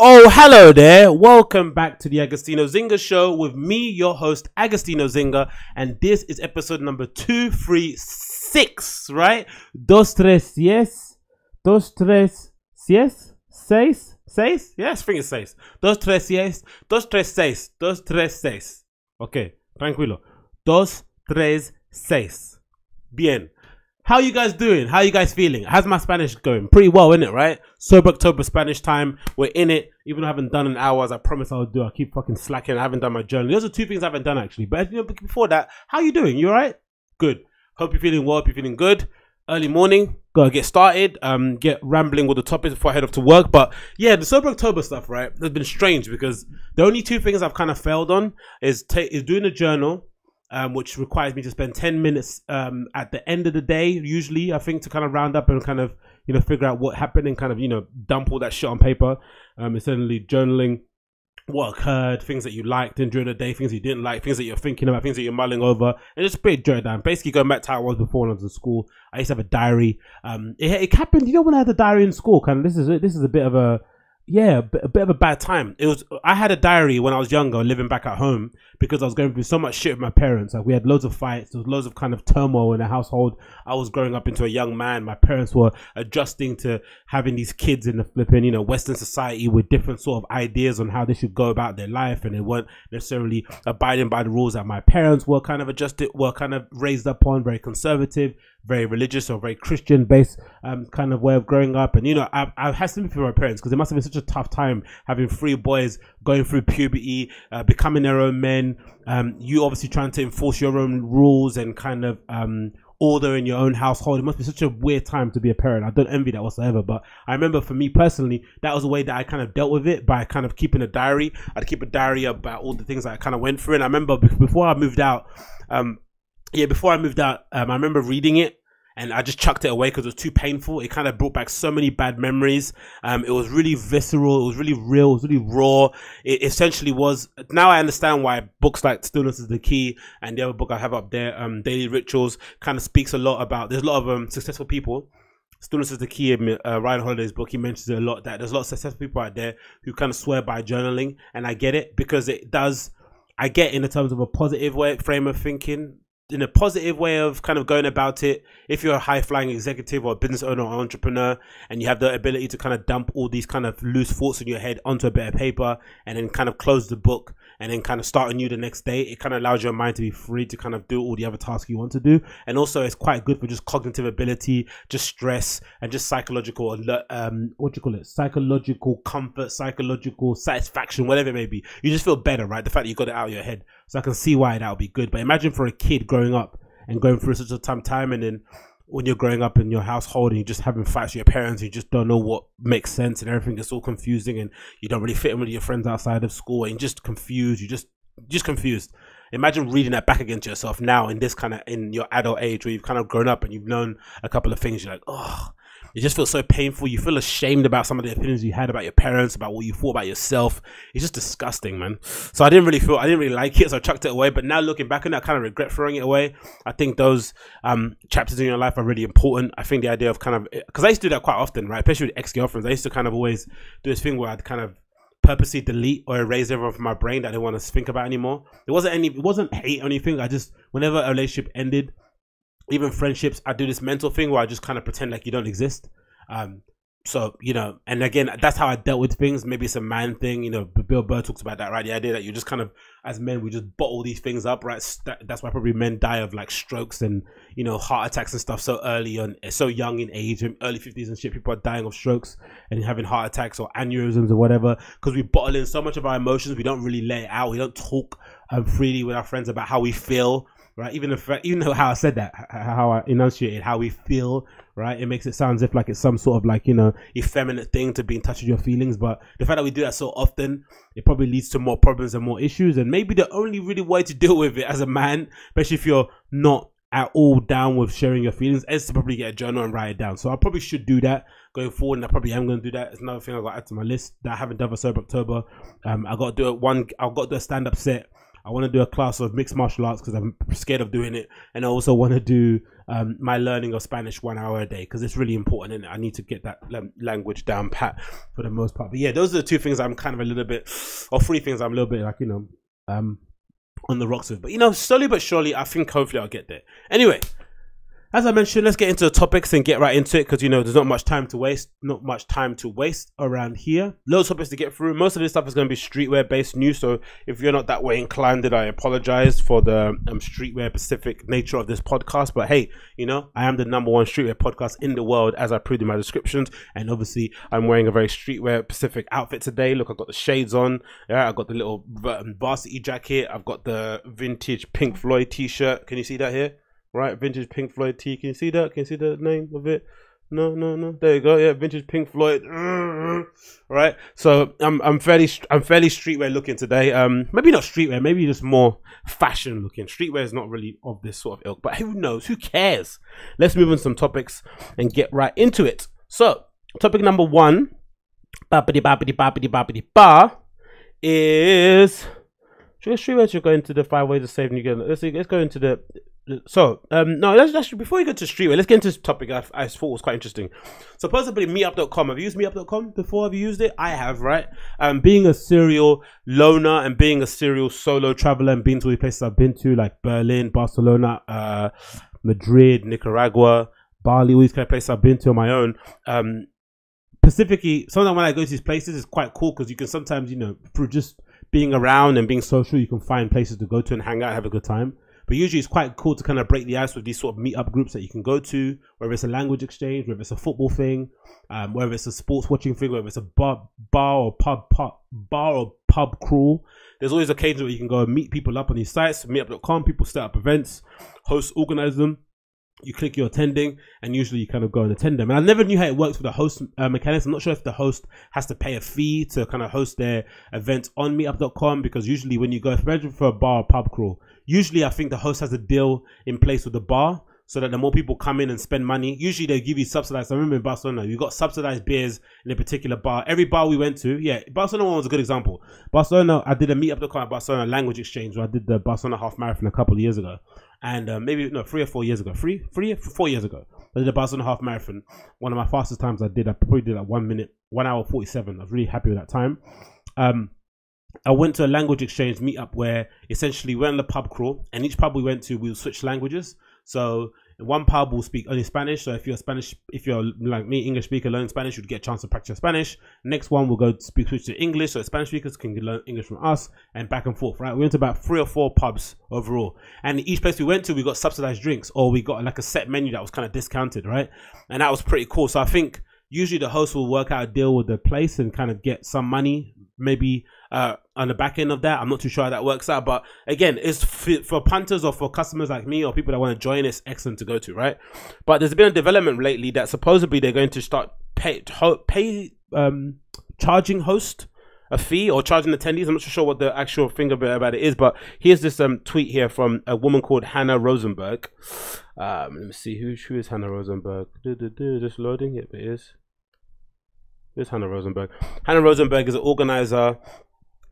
Oh, hello there. Welcome back to the Agostinho Zinga Show with me, your host, Agostinho Zinga, and this is episode number 236, right? Dos, tres, yes. Dos, tres, yes. Seis? Seis? Yes, I think it's seis. Dos, tres, yes. Dos, tres, seis. Dos, tres, seis. Ok, tranquilo. Dos, tres, seis. Bien. How you guys doing? How you guys feeling? How's my Spanish going? Pretty well, isn't it, right? Sober October Spanish time. We're in it. Even though I haven't done an hour as I promised I'll do. I keep fucking slacking. I haven't done my journal. Those are two things I haven't done actually. But you know, before that, how you doing? You alright? Good. Hope you're feeling well. Hope you're feeling good. Early morning. Gotta get started. Um, get rambling with the topics before I head off to work. But yeah, the Sober October stuff, right? Has been strange because the only two things I've kind of failed on is ta- is doing a journal um, which requires me to spend 10 minutes um, at the end of the day, usually, I think, to kind of round up and kind of, you know, figure out what happened and kind of, you know, dump all that shit on paper. Um, essentially, journaling what occurred, things that you liked during the day, things you didn't like, things that you're thinking about, things that you're mulling over, and just pretty jot down. Basically, going back to how I was before when I was in school, I used to have a diary. Um, it, it happened, you know, when I had a diary in school, kind of, this is, this is a bit of a, yeah, a bit, of a bad time. It was. I had a diary when I was younger, living back at home, because I was going through so much shit with my parents. Like we had loads of fights. There was loads of kind of turmoil in the household. I was growing up into a young man. My parents were adjusting to having these kids in the flipping, you know, Western society with different sort of ideas on how they should go about their life, and they weren't necessarily abiding by the rules that my parents were kind of adjusted, were kind of raised upon, very conservative, very religious or very Christian based um, kind of way of growing up. And you know, I, I had sympathy for my parents because it must have been such a tough time having three boys going through puberty, uh, becoming their own men. Um, you obviously trying to enforce your own rules and kind of um, order in your own household. It must be such a weird time to be a parent. I don't envy that whatsoever. But I remember for me personally, that was a way that I kind of dealt with it by kind of keeping a diary. I'd keep a diary about all the things that I kind of went through. And I remember before I moved out, um, yeah, before I moved out, um, I remember reading it and I just chucked it away because it was too painful. It kind of brought back so many bad memories. Um, it was really visceral. It was really real. It was really raw. It essentially was. Now I understand why books like Stillness is the Key and the other book I have up there, um, Daily Rituals, kind of speaks a lot about. There's a lot of um, successful people. Stillness is the key in uh, Ryan Holiday's book. He mentions it a lot that there's a lot of successful people out there who kind of swear by journaling, and I get it because it does. I get in the terms of a positive way frame of thinking in a positive way of kind of going about it. If you're a high flying executive or business owner or entrepreneur and you have the ability to kind of dump all these kind of loose thoughts in your head onto a bit of paper and then kind of close the book and then kind of start anew the next day, it kind of allows your mind to be free to kind of do all the other tasks you want to do. And also it's quite good for just cognitive ability, just stress and just psychological, um, what do you call it? Psychological comfort, psychological satisfaction, whatever it may be. You just feel better, right? The fact that you got it out of your head. So I can see why that would be good. But imagine for a kid growing up and going through such a tough time and then when you're growing up in your household and you're just having fights with your parents, you just don't know what makes sense and everything gets all confusing and you don't really fit in with your friends outside of school and you're just confused, you just just confused. Imagine reading that back against yourself now in this kind of in your adult age where you've kind of grown up and you've known a couple of things. You're like, oh, it just feels so painful. You feel ashamed about some of the opinions you had about your parents, about what you thought about yourself. It's just disgusting, man. So I didn't really feel, I didn't really like it, so I chucked it away. But now looking back on it, I kind of regret throwing it away. I think those um, chapters in your life are really important. I think the idea of kind of, because I used to do that quite often, right? Especially with ex girlfriends. I used to kind of always do this thing where I'd kind of purposely delete or erase everyone from my brain that I didn't want to think about anymore. It wasn't any, it wasn't hate or anything. I just, whenever a relationship ended, even friendships, I do this mental thing where I just kind of pretend like you don't exist. Um, so you know, and again, that's how I dealt with things. Maybe it's a man thing, you know. Bill Burr talks about that, right? The idea that you just kind of, as men, we just bottle these things up, right? That's why probably men die of like strokes and you know heart attacks and stuff so early on, so young in age, early fifties and shit. People are dying of strokes and having heart attacks or aneurysms or whatever because we bottle in so much of our emotions. We don't really let it out. We don't talk um, freely with our friends about how we feel right? Even if even though how I said that, how I enunciated how we feel, right? It makes it sound as if like it's some sort of like you know effeminate thing to be in touch with your feelings, but the fact that we do that so often, it probably leads to more problems and more issues. And maybe the only really way to deal with it as a man, especially if you're not at all down with sharing your feelings, is to probably get a journal and write it down. So I probably should do that going forward, and I probably am going to do that. It's another thing I've got to add to my list that I haven't done for Sober October. Um, I got to do it one. I've got to do a stand up set I want to do a class of mixed martial arts because I'm scared of doing it, and I also want to do um, my learning of Spanish one hour a day because it's really important and I need to get that language down pat for the most part. But yeah, those are the two things I'm kind of a little bit, or three things I'm a little bit like, you know, um, on the rocks with. But you know, slowly but surely, I think hopefully I'll get there. Anyway, as I mentioned, let's get into the topics and get right into it because you know there's not much time to waste. Not much time to waste around here. Loads of topics to get through. Most of this stuff is going to be streetwear based news. So if you're not that way inclined, then I apologize for the um, streetwear specific nature of this podcast. But hey, you know I am the number one streetwear podcast in the world, as I proved in my descriptions. And obviously, I'm wearing a very streetwear specific outfit today. Look, I've got the shades on. Yeah, I've got the little um, varsity jacket. I've got the vintage Pink Floyd T-shirt. Can you see that here? Right? Vintage Pink Floyd T. Can you see that? Can you see the name of it? No, no, no. There you go. Yeah, vintage Pink Floyd. Right. So I'm I'm fairly I'm fairly streetwear looking today. Um, maybe not streetwear. Maybe just more fashion looking. Streetwear is not really of this sort of ilk, but who knows? Who cares? Let's move on some topics and get right into it. So topic number one, bappity bappity bappity bappity ba, is. Should we streetwear should go into the five ways of saving you? Let's see, let's go into the so um no let's, let's before we go to streetwear let's get into this topic. I, I thought was quite interesting. Supposedly meetup.com have you used meetup.com before? Have you used it? I have right? Um being a serial loner and being a serial solo traveler and being to the places i've been to like berlin barcelona uh madrid nicaragua bali all these kind of places i've been to on my own. Um specifically sometimes when i go to these places it's quite cool because you can sometimes you know through just being around and being social you can find places to go to and hang out have a good time but usually it's quite cool to kind of break the ice with these sort of meetup groups that you can go to, whether it's a language exchange, whether it's a football thing, um, whether it's a sports watching thing, whether it's a bar, bar or pub, pub, bar or pub crawl. There's always occasions where you can go and meet people up on these sites, meetup.com, people set up events, hosts organize them you click your attending and usually you kind of go and attend them and i never knew how it works with the host uh, mechanics i'm not sure if the host has to pay a fee to kind of host their events on meetup.com because usually when you go for a bar or pub crawl usually I think the host has a deal in place with the bar so that the more people come in and spend money, usually they give you subsidized. I remember in Barcelona, you got subsidized beers in a particular bar. Every bar we went to, yeah, Barcelona was a good example. Barcelona, I did a meet up the car at Barcelona language exchange where I did the Barcelona half marathon a couple of years ago, and uh, maybe no, three or four years ago, three, three, four years ago. I did a Barcelona half marathon. One of my fastest times I did, I probably did like one minute, one hour forty seven. I was really happy with that time. Um, I went to a language exchange meetup where essentially we went on the pub crawl, and each pub we went to, we'll switch languages. So one pub will speak only Spanish. So if you're Spanish, if you're like me, English speaker, learning Spanish, you'd get a chance to practice Spanish. Next one will go to speak switch to English, so Spanish speakers can learn English from us, and back and forth. Right? We went to about three or four pubs overall, and each place we went to, we got subsidized drinks, or we got like a set menu that was kind of discounted, right? And that was pretty cool. So I think usually the host will work out a deal with the place and kind of get some money maybe uh, on the back end of that. I'm not too sure how that works out, but again, it's for, for punters or for customers like me or people that want to join. It's excellent to go to, right? But there's been a development lately that supposedly they're going to start pay pay um, charging host a fee or charging attendees. I'm not sure what the actual thing about it is, but here's this um, tweet here from a woman called Hannah Rosenberg. Um, let me see who who is Hannah Rosenberg. Just loading it, it is. Here's Hannah Rosenberg. Hannah Rosenberg is an organizer,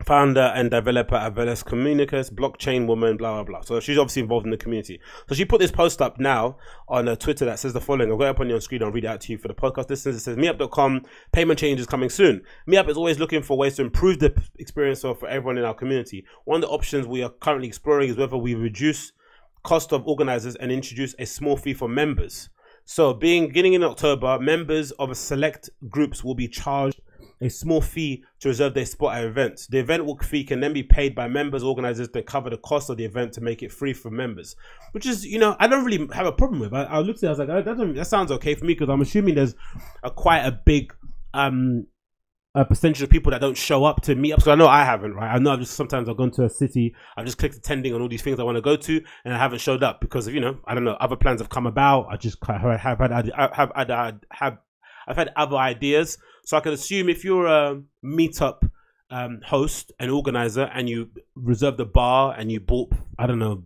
founder, and developer at Veles Communicas, blockchain woman, blah, blah, blah. So she's obviously involved in the community. So she put this post up now on uh, Twitter that says the following. I'll go up on your screen. I'll read it out to you for the podcast listeners. It says, Meetup.com, payment changes coming soon. Meetup is always looking for ways to improve the experience for everyone in our community. One of the options we are currently exploring is whether we reduce cost of organizers and introduce a small fee for members. So, being beginning in October, members of select groups will be charged a small fee to reserve their spot at events. The event walk fee can then be paid by members, organizers to cover the cost of the event to make it free for members, which is, you know, I don't really have a problem with. I, I looked at it, I was like, oh, that, that sounds okay for me because I'm assuming there's a quite a big um a percentage of people that don't show up to meetups. So I know I haven't, right? I know I've just sometimes I've gone to a city, I've just clicked attending on all these things I want to go to, and I haven't showed up because of you know I don't know other plans have come about. I just have had have have have, have I've had other ideas. So I can assume if you're a meetup um, host and organizer and you reserve the bar and you bought I don't know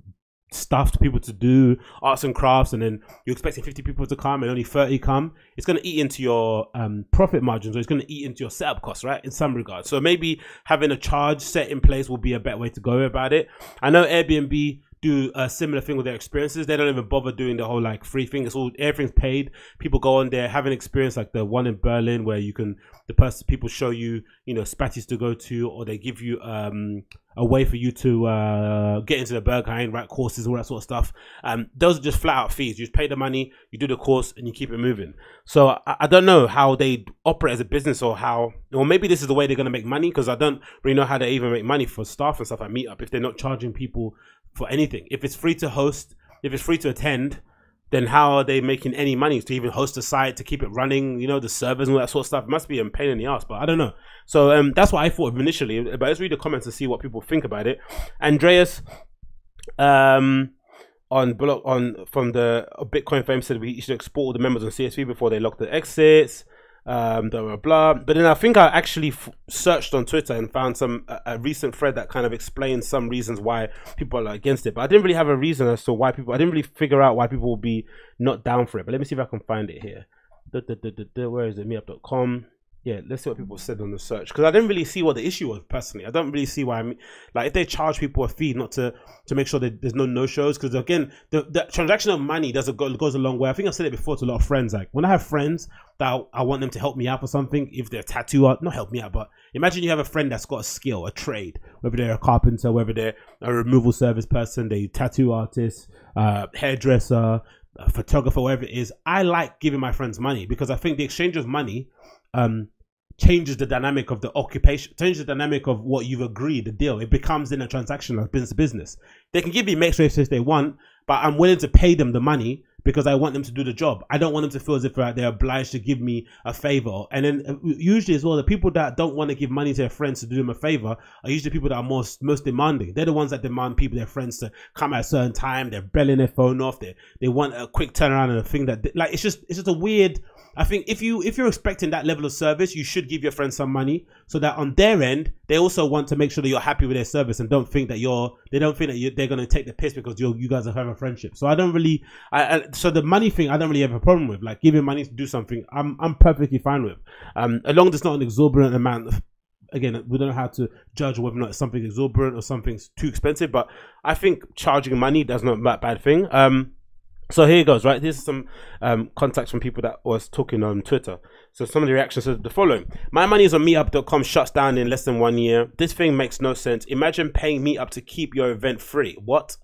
stuff to people to do arts and crafts and then you're expecting 50 people to come and only 30 come it's going to eat into your um, profit margins or it's going to eat into your setup costs right in some regards. So maybe having a charge set in place will be a better way to go about it. I know airbnb do a similar thing with their experiences. They don't even bother doing the whole like free thing. It's all everything's paid. People go on there, have an experience like the one in Berlin where you can the person people show you you know spatties to go to, or they give you um a way for you to uh, get into the Berghain, write courses, all that sort of stuff. Um, those are just flat out fees. You just pay the money, you do the course, and you keep it moving. So I, I don't know how they operate as a business or how, or maybe this is the way they're going to make money because I don't really know how they even make money for staff and stuff at Meetup if they're not charging people for anything. If it's free to host, if it's free to attend, then how are they making any money to even host a site to keep it running? You know, the servers and all that sort of stuff. It must be a pain in the ass, but I don't know. So um, that's what I thought of initially. But let's read the comments and see what people think about it. Andreas, um, on block on from the Bitcoin fame said we should export all the members on CSV before they lock the exits um, blah blah blah. But then I think I actually f- searched on Twitter and found some a, a, recent thread that kind of explains some reasons why people are against it. But I didn't really have a reason as to why people. I didn't really figure out why people will be not down for it. But let me see if I can find it here. Where is it? Meetup.com yeah, let's see what people said on the search because I didn't really see what the issue was personally. I don't really see why. I mean, like, if they charge people a fee not to to make sure that there's no no shows, because again, the, the transaction of money does a, goes a long way. I think I've said it before to a lot of friends. Like when I have friends that I, I want them to help me out for something, if they're tattoo art, not help me out, but imagine you have a friend that's got a skill, a trade, whether they're a carpenter, whether they're a removal service person, they tattoo artist, uh, hairdresser, photographer, whatever it is. I like giving my friends money because I think the exchange of money um, changes the dynamic of the occupation, changes the dynamic of what you've agreed, the deal. It becomes in a transaction like business to business. They can give me mixed rates if they want, but I'm willing to pay them the money because I want them to do the job. I don't want them to feel as if they're obliged to give me a favor. And then uh, usually as well, the people that don't want to give money to their friends to do them a favor are usually people that are most most demanding. They're the ones that demand people, their friends, to come at a certain time. They're belling their phone off. They they want a quick turnaround and a thing that like it's just it's just a weird I think if you if you're expecting that level of service, you should give your friends some money so that on their end they also want to make sure that you're happy with their service and don't think that you're they don't think that you, they're going to take the piss because you you guys have a friendship. So I don't really I, I, so the money thing I don't really have a problem with. Like giving money to do something, I'm I'm perfectly fine with. Um, as long as it's not an exorbitant amount. Of, again, we don't know how to judge whether or not it's something exorbitant or something's too expensive. But I think charging money does not a bad thing. Um, so here goes, right? Here's some um, contacts from people that was talking on Twitter. So some of the reactions are the following. My money is on meetup.com shuts down in less than one year. This thing makes no sense. Imagine paying meetup to keep your event free. What?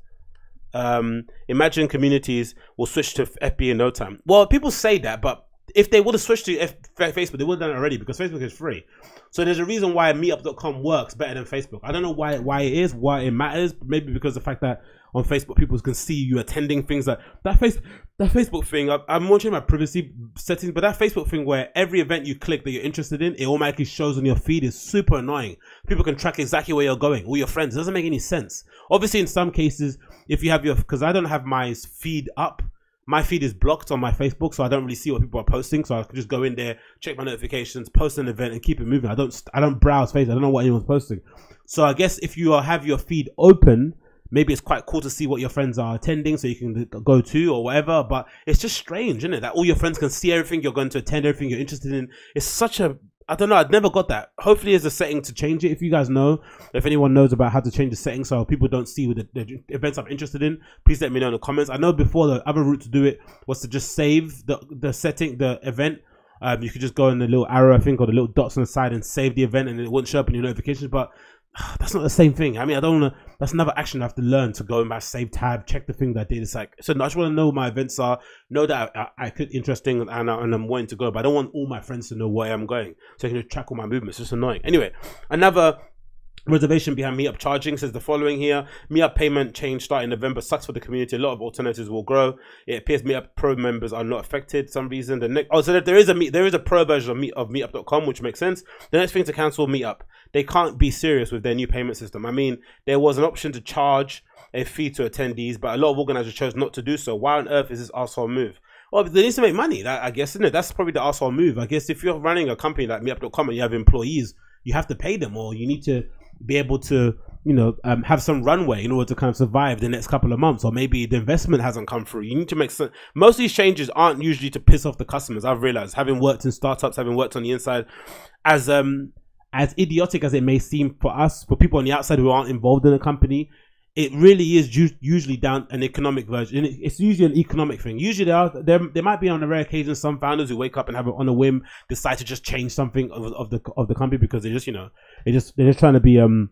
Um, imagine communities will switch to FB in no time. Well, people say that, but if they would have switched to F- Facebook, they would have done it already because Facebook is free. So there's a reason why meetup.com works better than Facebook. I don't know why why it is, why it matters. Maybe because the fact that on Facebook, people can see you attending things like that. Face that Facebook thing. I, I'm watching my privacy settings, but that Facebook thing where every event you click that you're interested in, it automatically shows on your feed is super annoying. People can track exactly where you're going, all your friends. It doesn't make any sense. Obviously, in some cases, if you have your because I don't have my feed up my feed is blocked on my Facebook, so I don't really see what people are posting. So I can just go in there, check my notifications, post an event, and keep it moving. I don't I don't browse Facebook. I don't know what anyone's posting. So I guess if you have your feed open, maybe it's quite cool to see what your friends are attending so you can go to or whatever but it's just strange isn't it that all your friends can see everything you're going to attend everything you're interested in it's such a I don't know. I've never got that. Hopefully, there's a setting to change it. If you guys know, if anyone knows about how to change the setting so people don't see the, the, events I'm interested in, please let me know in the comments. I know before the other route to do it was to just save the the setting, the event. Um, you could just go in the little arrow, I think, or the little dots on the side and save the event, and it wouldn't show up in your notifications. But that's not the same thing. I mean, I don't want to. That's another action I have to learn to go in my save tab, check the thing that I did. It's like so. I just want to know my events are, know that I, I, could interesting, and, and I'm wanting to go, but I don't want all my friends to know where I'm going, so I can just track all my movements. It's just annoying. Anyway, another Reservation behind Meetup charging says the following here. Meetup payment change starting November sucks for the community. A lot of alternatives will grow. It appears Meetup Pro members are not affected. Some reason the next oh so there is a there is a pro version of Meet of Meetup.com which makes sense. The next thing to cancel Meetup. They can't be serious with their new payment system. I mean, there was an option to charge a fee to attendees, but a lot of organizers chose not to do so. Why on earth is this asshole move? Well, they need to make money. That, I guess, isn't it? That's probably the asshole move. I guess if you're running a company like Meetup.com and you have employees, you have to pay them, or you need to be able to you know um, have some runway in order to kind of survive the next couple of months or maybe the investment hasn't come through. You need to make some most of these changes aren't usually to piss off the customers i've realized. Having worked in startups having worked on the inside as um as idiotic as it may seem for us for people on the outside who aren't involved in a company it really is u- usually down an economic version. It's usually an economic thing. Usually there are there, there might be on a rare occasion some founders who wake up and have it on a whim decide to just change something of, of the of the company because they just you know they just they're just trying to be um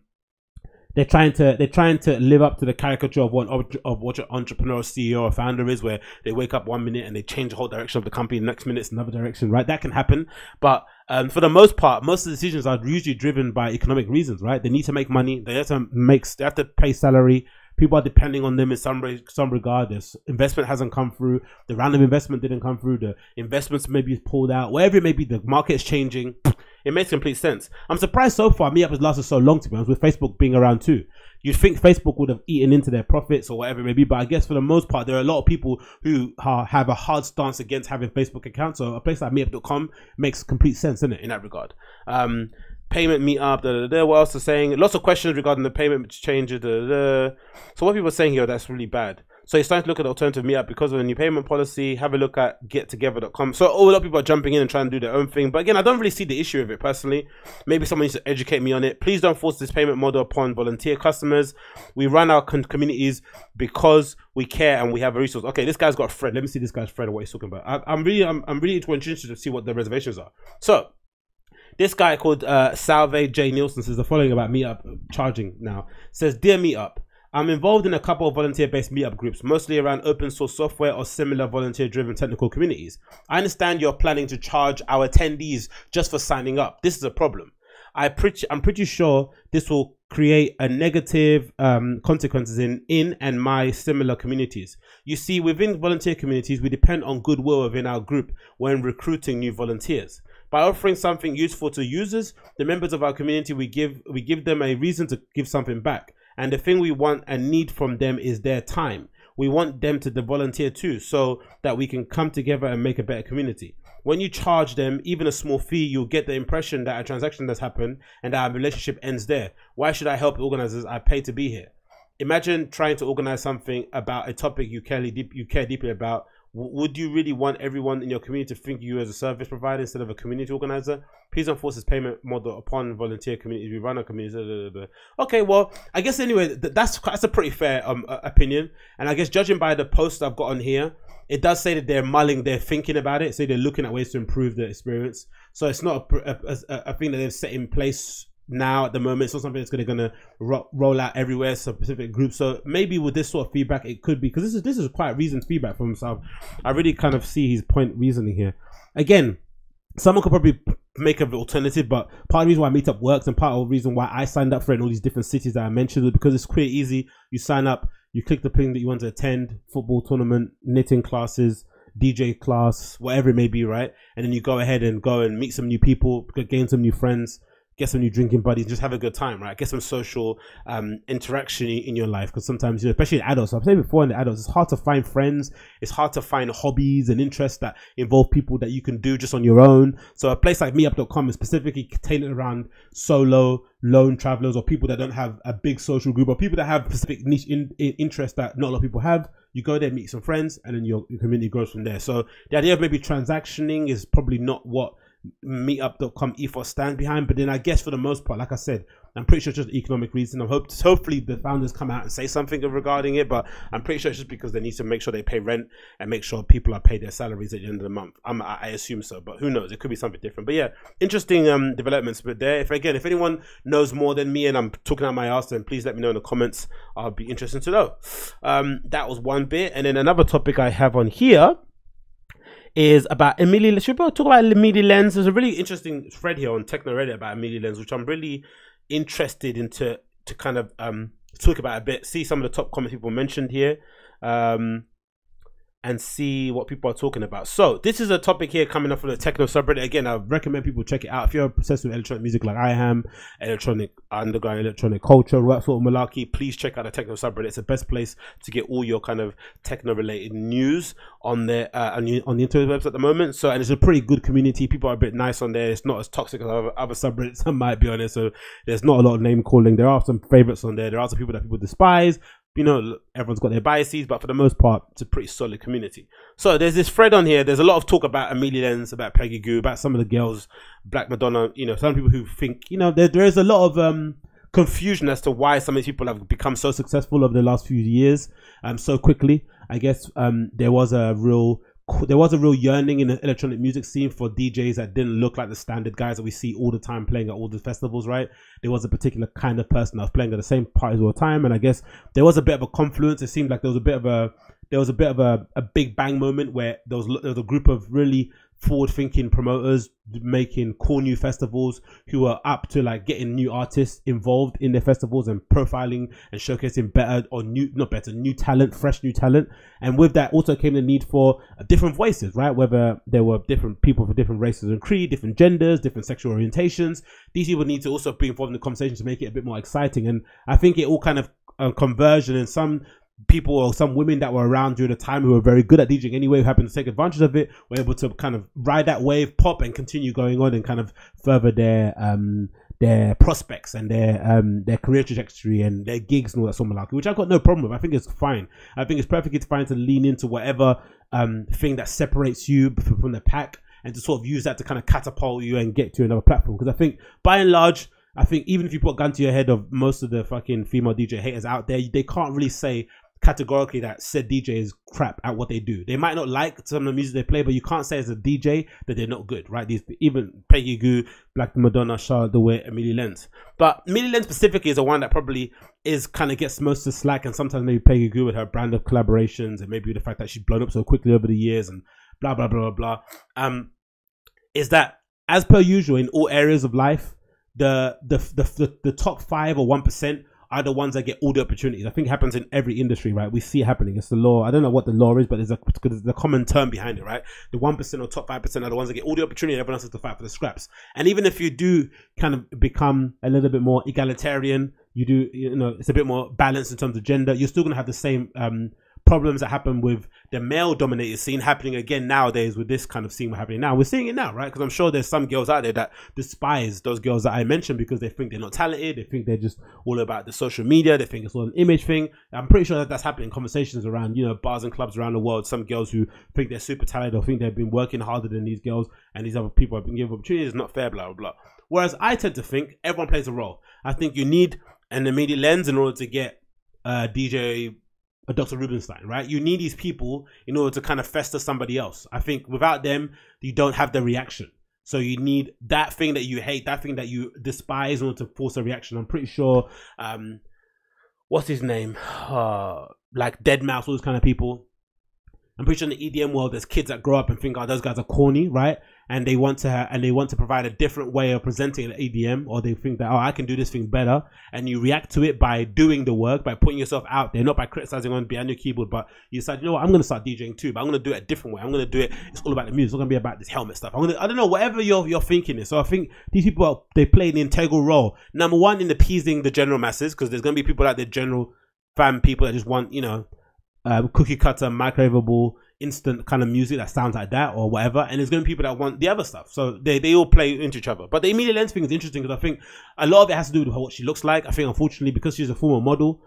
they're trying to they're trying to live up to the caricature of what of what an entrepreneur, CEO, or founder is, where they wake up one minute and they change the whole direction of the company, the next minute it's another direction, right? That can happen, but um, for the most part, most of the decisions are usually driven by economic reasons, right? They need to make money, they have to make, they have to pay salary. People are depending on them in some re- some regard. This investment hasn't come through. The round of investment didn't come through. The investments maybe is pulled out. Whatever it may be, the market's changing. It makes complete sense. I'm surprised so far. Meetup has lasted so long to be honest. With Facebook being around too, you'd think Facebook would have eaten into their profits or whatever it may be. But I guess for the most part, there are a lot of people who ha- have a hard stance against having Facebook accounts. So a place like Meetup.com makes complete sense in it in that regard. Um, payment meetup. Da, da, da, what else are saying? Lots of questions regarding the payment changes. Da, da, da. So what people are saying here that's really bad. So you're starting to look at alternative meetup because of the new payment policy. Have a look at gettogether.com. So a lot of people are jumping in and trying to do their own thing. But again, I don't really see the issue of it personally. Maybe someone needs to educate me on it. Please don't force this payment model upon volunteer customers. We run our communities because we care and we have a resource. Okay, this guy's got a thread. Let me see this guy's thread. What he's talking about. I, I'm really, I'm, I'm really interested to see what the reservations are. So this guy called uh, Salve J Nilsen says the following about Meetup charging now. Says, Dear Meetup, I'm involved in a couple of volunteer based meetup groups, mostly around open source software or similar volunteer driven technical communities. I understand you're planning to charge our attendees just for signing up. This is a problem. I pretty, I'm pretty sure this will create a negative um, consequences in in and my similar communities. You see, within volunteer communities, we depend on goodwill within our group when recruiting new volunteers. By offering something useful to users, the members of our community we give we give them a reason to give something back. And the thing we want and need from them is their time. We want them to volunteer too, so that we can come together and make a better community. When you charge them even a small fee, you'll get the impression that a transaction has happened and that our relationship ends there. Why should I help organizers? I pay to be here. Imagine trying to organize something about a topic you care, deep, you care deeply about would you really want everyone in your community to think you as a service provider instead of a community organizer? Please don't force this payment model upon volunteer communities. We run a community. blah, blah, blah. Okay, well, I guess anyway, th- that's that's a pretty fair um uh, opinion, and I guess judging by the post I've got on here, it does say that they're mulling, they're thinking about it, so they're looking at ways to improve the experience. So it's not a, a, a, a thing that they've set in place now at the moment. It's not something that's going to going to ro- roll out everywhere, specific groups. So maybe with this sort of feedback, it could be because this is this is quite reasoned feedback from himself. I really kind of see his point reasoning here. Again, someone could probably make an alternative, but part of the reason why Meetup works and part of the reason why I signed up for it in all these different cities that I mentioned is because it's quite easy. You sign up, you click the thing that you want to attend, football tournament, knitting classes. DJ class, whatever it may be, right? And then you go ahead and go and meet some new people, gain some new friends, get some new drinking buddies, just have a good time, right? Get some social um, interaction in, in your life because sometimes, you know, especially in adults, I've said before in the adults, it's hard to find friends. It's hard to find hobbies and interests that involve people that you can do just on your own. So a place like Meetup.com is specifically tailored around solo, lone travelers, or people that don't have a big social group, or people that have specific niche in, in, interests that not a lot of people have. You go there, meet some friends, and then your, your community grows from there. So the idea of maybe transactioning is probably not what meetup.com ethos stand behind. But then I guess for the most part, like I said, I'm pretty sure it's just economic reason. I hope hopefully the founders come out and say something regarding it, but I'm pretty sure it's just because they need to make sure they pay rent and make sure people are paid their salaries at the end of the month. I'm, I assume so, but who knows? It could be something different. But yeah, interesting um, developments. But there, if again, if anyone knows more than me and I'm talking out my ass, then please let me know in the comments. I'll be interested to know. Um, that was one bit, and then another topic I have on here is about Amelie. Should we talk about Amelie Lens? There's a really interesting thread here on Techno Reddit about Amelie Lens, which I'm really interested into to kind of um talk about a bit. See some of the top comments people mentioned here. Um, and see what people are talking about. So this is a topic here coming up from the techno subreddit. Again, I recommend people check it out. If you're obsessed with electronic music like I am, electronic underground, electronic culture, that sort of malarkey, please check out the techno subreddit. It's the best place to get all your kind of techno related news on the uh, on, the, interwebs at the moment. So and it's a pretty good community. People are a bit nice on there. It's not as toxic as other, other subreddits. Some might be on there. So there's not a lot of name calling. There are some favorites on there. There are some people that people despise you know, everyone's got their biases, but for the most part, it's a pretty solid community. So there's this thread on here. There's a lot of talk about Amelie Lens, about Peggy Gou, about some of the girls, Black Madonna. You know, some people who think, you know, there there is a lot of um confusion as to why some of these people have become so successful over the last few years um so quickly. I guess um there was a real there was a real yearning in the electronic music scene for DJs that didn't look like the standard guys that we see all the time playing at all the festivals, right? There was a particular kind of person that was playing at the same parties all the time, and I guess there was a bit of a confluence. It seemed like there was a bit of a there was a bit of a, a big bang moment where there was, there was a group of really forward thinking promoters making cool new festivals who are up to like getting new artists involved in their festivals and profiling and showcasing better or new not better new talent fresh new talent. And with that also came the need for different voices right? Whether there were different people for different races and creed different genders different sexual orientations. These people need to also be involved in the conversation to make it a bit more exciting. And i think it all kind of uh, conversion and some people or some women that were around during the time who were very good at DJing anyway, who happened to take advantage of it, were able to kind of ride that wave, pop, and continue going on and kind of further their um their prospects and their um their career trajectory and their gigs and all that sort of like which I've got no problem with. I think it's fine. I think it's perfectly fine to lean into whatever um thing that separates you from the pack and to sort of use that to kind of catapult you and get to another platform. Because I think by and large, I think even if you put a gun to your head of most of the fucking female DJ haters out there, they can't really say categorically that said DJ is crap at what they do. They might not like some of the music they play, but you can't say as a DJ that they're not good, right? These even Peggy Gou, Black Madonna, Charlotte de Witte, Amelie Lens. But Amelie Lens specifically is the one that probably is kind of gets most of the slack, and sometimes maybe Peggy Gou with her brand of collaborations, and maybe the fact that she's blown up so quickly over the years, and blah blah blah blah blah. Um, is that as per usual in all areas of life, the the the, the, the top five or one percent are the ones that get all the opportunities. I think happens in every industry, right? We see it happening. It's the law. I don't know what the law is, but there's a a common term behind it, right? The one percent or top five percent are the ones that get all the opportunity. Everyone else has to fight for the scraps. And even if you do kind of become a little bit more egalitarian, you do you know it's a bit more balanced in terms of gender. You're still gonna have the same um, problems that happen with the male dominated scene happening again nowadays with this kind of scene we're happening now. We're seeing it now, right? Because I'm sure there's some girls out there that despise those girls that I mentioned because they think they're not talented. They think they're just all about the social media. They think it's all an image thing. I'm pretty sure that that's happening conversations around, you know, bars and clubs around the world. Some girls who think they're super talented or think they've been working harder than these girls and these other people have been given opportunities. It's not fair, blah, blah, blah. Whereas I tend to think everyone plays a role. I think you need an Amelie Lens in order to get uh, DJ a Dr. Rubenstein, right? You need these people in order to kind of fester somebody else. I think without them, you don't have the reaction. So you need that thing that you hate, that thing that you despise in order to force a reaction. I'm pretty sure, um, what's his name? Uh, like Deadmau5, all those kind of people. I'm pretty sure in the EDM world, there's kids that grow up and think, oh, those guys are corny, right? and they want to and they want to provide a different way of presenting an EDM, or they think that oh I can do this thing better, and you react to it by doing the work, by putting yourself out there, not by criticizing on behind your keyboard, but you decide you know what I'm going to start DJing too, but I'm going to do it a different way. I'm going to do it. It's all about the music. It's going to be about this helmet stuff. I'm going to I don't know whatever your your thinking is. So I think these people are, they play an integral role. Number one in appeasing the general masses because there's going to be people out there, general fan people that just want you know uh, cookie cutter, microwavable instant kind of music that sounds like that or whatever. And there's going to be people that want the other stuff. So they, they all play into each other. But the Amelie Lens thing is interesting because I think a lot of it has to do with what she looks like. I think unfortunately because she's a former model,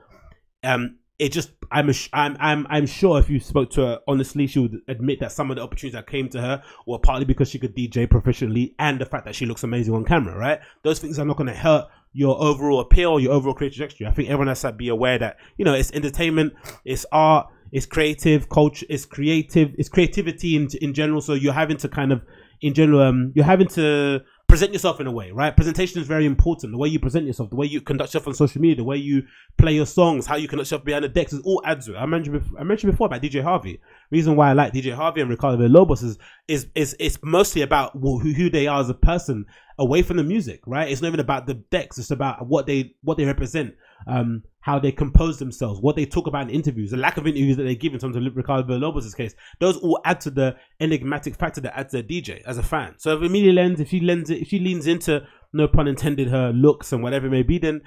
um, it just I'm, I'm I'm I'm sure if you spoke to her honestly, she would admit that some of the opportunities that came to her were partly because she could DJ proficiently and the fact that she looks amazing on camera. Right? Those things are not going to hurt your overall appeal, your overall creative trajectory. I think everyone has to be aware that you know it's entertainment, it's art, it's creative culture it's creative it's creativity in, in general so you're having to kind of in general um, you're having to present yourself in a way right? Presentation is very important. The way you present yourself the way you conduct yourself on social media the way you play your songs how you conduct yourself behind the decks is all adds to it. I mentioned before, i mentioned before about dj harvey. Reason why i like dj harvey and ricardo Lobos is is is it's mostly about who, who they are as a person away from the music right? It's not even about the decks. It's about what they what they represent. Um how they compose themselves, what they talk about in interviews, the lack of interviews that they give in terms of Ricardo Villalobos' case, those all add to the enigmatic factor that adds the DJ as a fan. So if Amelie Lens, if she lends if she leans into, no pun intended, her looks and whatever it may be, then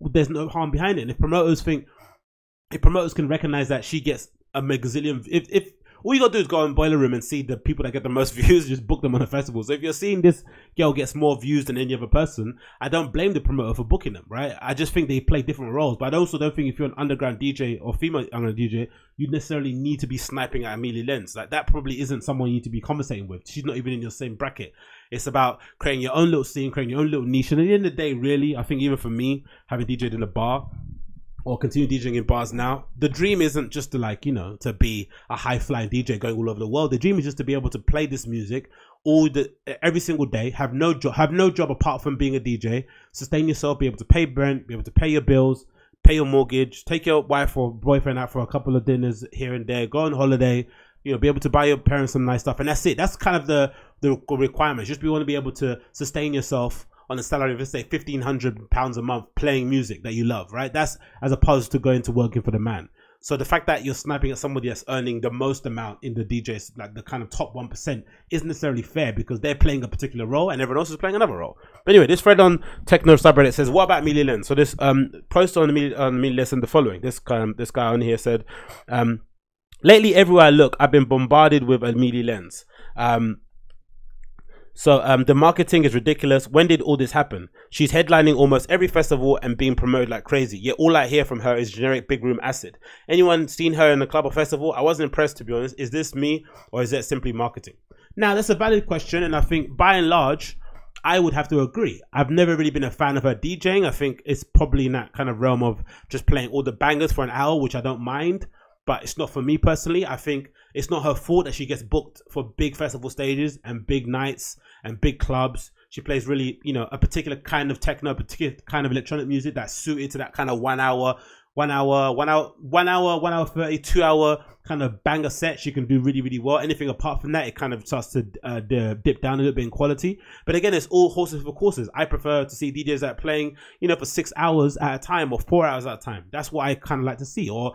there's no harm behind it. And if promoters think, if promoters can recognize that she gets a megazillion, if, if all you gotta do is go on Boiler Room and see the people that get the most views, just book them on a festival. So if you're seeing this girl gets more views than any other person, I don't blame the promoter for booking them, right? I just think they play different roles. But I also don't think if you're an underground DJ or female underground DJ, you necessarily need to be sniping at Amelie Lens. Like that probably isn't someone you need to be conversating with. She's not even in your same bracket. It's about creating your own little scene, creating your own little niche. And at the end of the day, really, I think even for me, having DJed in a bar, or continue DJing in bars now. The dream isn't just to like, you know, to be a high flying DJ going all over the world. The dream is just to be able to play this music all the every single day, have no job have no job apart from being a DJ, sustain yourself, be able to pay rent, be able to pay your bills, pay your mortgage, take your wife or boyfriend out for a couple of dinners here and there, go on holiday, you know, be able to buy your parents some nice stuff. And that's it. That's kind of the the requirements. Just be want to be able to sustain yourself on a salary of let's say fifteen hundred pounds a month playing music that you love, right? That's as opposed to going to working for the man. So the fact that you're sniping at somebody that's earning the most amount in the DJs, like the kind of top one percent, isn't necessarily fair because they're playing a particular role and everyone else is playing another role. But anyway, this thread on Techno subreddit says, "What about Amelie Lens?" So this um post on Amelie on Amelie Lens the following. This um, this guy on here said, um, "Lately, everywhere I look, I've been bombarded with Amelie Lens." Um, so um, the marketing is ridiculous. When did all this happen? She's headlining almost every festival and being promoted like crazy. Yet all I hear from her is generic big room acid. Anyone seen her in a club or festival? I wasn't impressed to be honest. Is this me or is that simply marketing? Now that's a valid question, and I think by and large, I would have to agree. I've never really been a fan of her DJing. I think it's probably in that kind of realm of just playing all the bangers for an hour, which I don't mind but it's not for me personally. I think it's not her fault that she gets booked for big festival stages and big nights and big clubs. She plays really, you know, a particular kind of techno, a particular kind of electronic music that's suited to that kind of one hour, one hour, one hour, one hour, one hour thirty, two hour kind of banger sets. She can do really, really well. Anything apart from that, it kind of starts to uh, dip down a little bit in quality. But again, it's all horses for courses. I prefer to see DJs that are playing, you know, for six hours at a time or four hours at a time. That's what I kind of like to see, or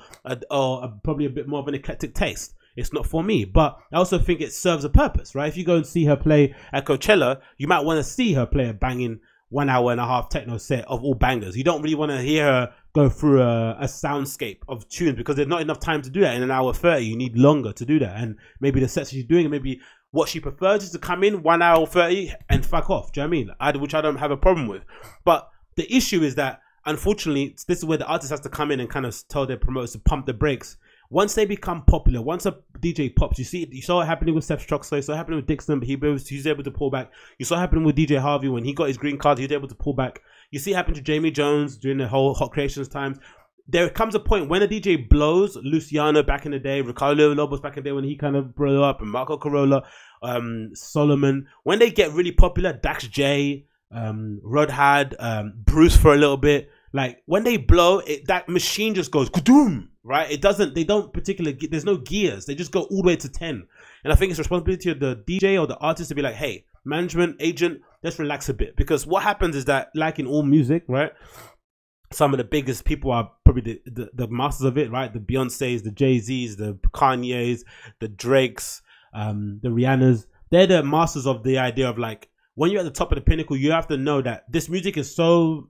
or probably a bit more of an eclectic taste it's not for me. But I also think it serves a purpose, right? If you go and see her play at Coachella, you might want to see her play a banging one hour and a half techno set of all bangers. You don't really want to hear her go through a, a soundscape of tunes because there's not enough time to do that in an hour 30. You need longer to do that. And maybe the sets she's doing, maybe what she prefers is to come in one hour 30 and fuck off. Do you know I mean? I, which I don't have a problem with. But the issue is that unfortunately, this is where the artist has to come in and kind of tell their promoters to pump the brakes once they become popular, once a DJ pops, you see, you saw it happening with Seth Troxler, you saw it happening with Dixon, but he was, he was able to pull back. You saw it happening with DJ Harvey when he got his green card, he was able to pull back. You see happen to Jamie Jones during the whole Hot Creations times. There comes a point when a DJ blows, Luciano back in the day, Ricardo Lobos back in the day when he kind of blew up, and Marco Carola, um, Solomun, when they get really popular, Dax J, um, Rødhåd, um, Bruce for a little bit, like when they blow, it that machine just goes kadoom, right? It doesn't. They don't particularly. There's no gears. They just go all the way to ten. And I think it's responsibility of the DJ or the artist to be like, hey, management agent, let's relax a bit because what happens is that, like in all music, right? Some of the biggest people are probably the, the, the masters of it, right? The Beyonces, the Jay Z's, the Kanye's, the Drakes, um, the Rihanna's. They're the masters of the idea of like when you're at the top of the pinnacle, you have to know that this music is so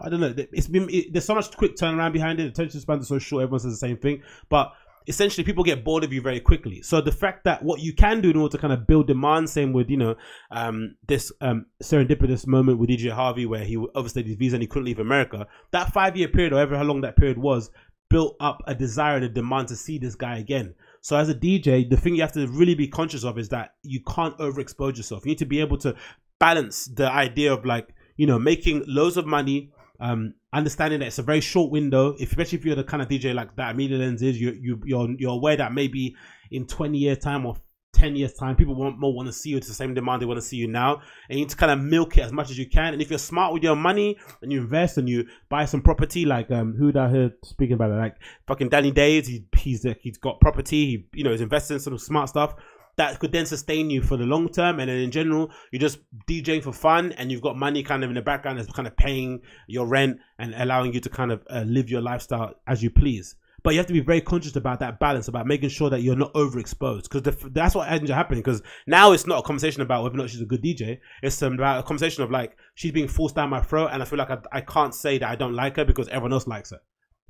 I don't know. It's been it, there's so much quick turnaround behind it. Attention spans are so short. Everyone says the same thing, but essentially people get bored of you very quickly. So the fact that what you can do in order to kind of build demand, same with you know um, this um, serendipitous moment with DJ Harvey where he overstayed his visa and he couldn't leave America. That five year period, or ever how long that period was, built up a desire and a demand to see this guy again. So as a DJ, the thing you have to really be conscious of is that you can't overexpose yourself. You need to be able to balance the idea of like you know, making loads of money, um, understanding that it's a very short window, if, especially if you're the kind of DJ like that Amelie Lens is, you, you, you're, you're aware that maybe in 20 years time or 10 years time, people want more want to see you. It's the same demand they want to see you now. And you need to kind of milk it as much as you can. And if you're smart with your money and you invest and you buy some property, like um, who I heard speaking about it, like fucking Danny Daze, he, he's uh, he's got property, he, you know, he's investing in some smart stuff that could then sustain you for the long term. And then in general, you're just DJing for fun and you've got money kind of in the background that's kind of paying your rent and allowing you to kind of uh, live your lifestyle as you please. But you have to be very conscious about that balance, about making sure that you're not overexposed, because that's what ends up happening. Because now it's not a conversation about whether or not she's a good DJ; it's um, about a conversation of like she's being forced down my throat, and I feel like I, I can't say that I don't like her because everyone else likes her.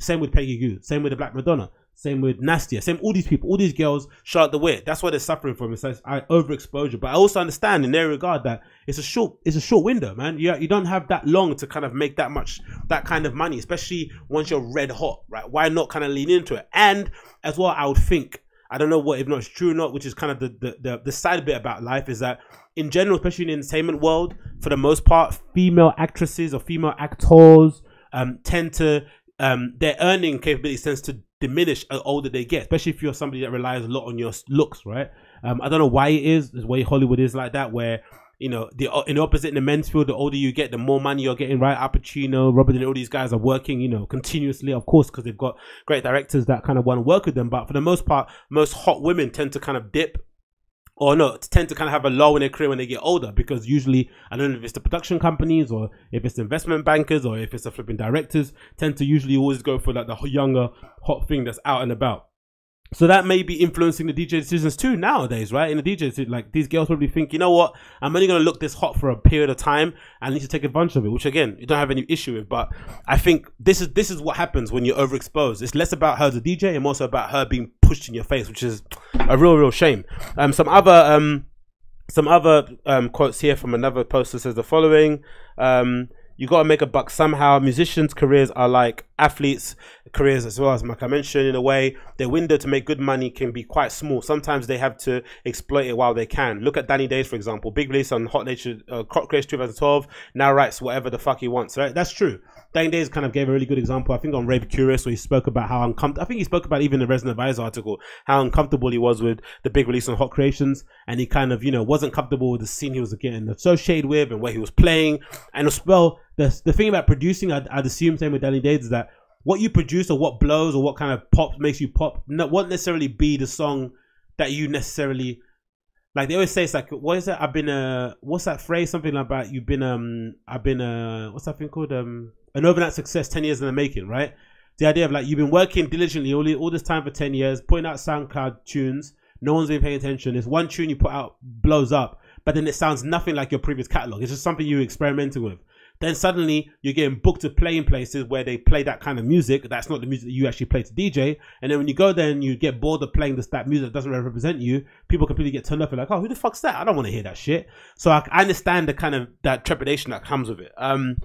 Same with Peggy Gou. Same with the Black Madonna Same with Nastia. Same all these people, all these girls, Charlotte de Witte. That's what they're suffering from. It's like overexposure. But I also understand in their regard that it's a short, it's a short window, man. You you don't have that long to kind of make that much, that kind of money, especially once you're red hot, right? Why not kind of lean into it? And as well, I would think I don't know what if not it's true or not, which is kind of the, the the the side bit about life is that in general, especially in the entertainment world, for the most part, female actresses or female actors um, tend to um, their earning capability tends to diminish as older they get, especially if you're somebody that relies a lot on your looks, right? Um, I don't know why it is, the way Hollywood is like that, where you know, the in the opposite in the men's field, the older you get, the more money you're getting. Right, Al Pacino, Robert Niro, all these guys are working, you know, continuously, of course, because they've got great directors that kind of want to work with them. But for the most part, most hot women tend to kind of dip or no, tend to kind of have a low in their career when they get older because usually I don't know if it's the production companies or if it's investment bankers or if it's the flipping directors tend to usually always go for like the younger hot thing that's out and about. So that may be influencing the DJ decisions too nowadays, right? In the DJ, like these girls probably think, you know what, I'm only going to look this hot for a period of time and need to take advantage of it, which again, you don't have any issue with. But I think this is this is what happens when you're overexposed. It's less about her as a DJ and more so about her being pushed in your face, which is a real, real shame. Um, some other um, some other um, quotes here from another poster says the following. Um, you got to make a buck somehow. Musicians' careers are like athletes' careers as well, as like I mentioned. In a way, their window to make good money can be quite small. Sometimes they have to exploit it while they can. Look at Danny Daze, for example. Big release on Hot Creations, uh, Crop Crash 2012. Now writes whatever the fuck he wants. Right? That's true. Danny Daze kind of gave a really good example. I think on Rave Curious, where he spoke about how uncomfortable. I think he spoke about even the Resident Advisor article, how uncomfortable he was with the big release on Hot Creations, and he kind of you know wasn't comfortable with the scene he was getting associated with and where he was playing, and as well the the thing about producing, I'd, I'd assume same with Danny Daze is that what you produce or what blows or what kind of pop makes you pop not, won't necessarily be the song that you necessarily like. They always say it's like what is it? I've been a what's that phrase? Something about you've been um I've been a what's that thing called um an overnight success ten years in the making, right? The idea of like you've been working diligently all, all this time for ten years, putting out SoundCloud tunes. No one's been paying attention. There's one tune you put out blows up, but then it sounds nothing like your previous catalog. It's just something you experimenting with. Then suddenly you're getting booked to play in places where they play that kind of music. That's not the music that you actually play to DJ. And then when you go there and you get bored of playing this that music that doesn't represent you, people completely get turned off and like, oh, who the fuck's that? I don't want to hear that shit. So I, I understand the kind of that trepidation that comes with it. Um,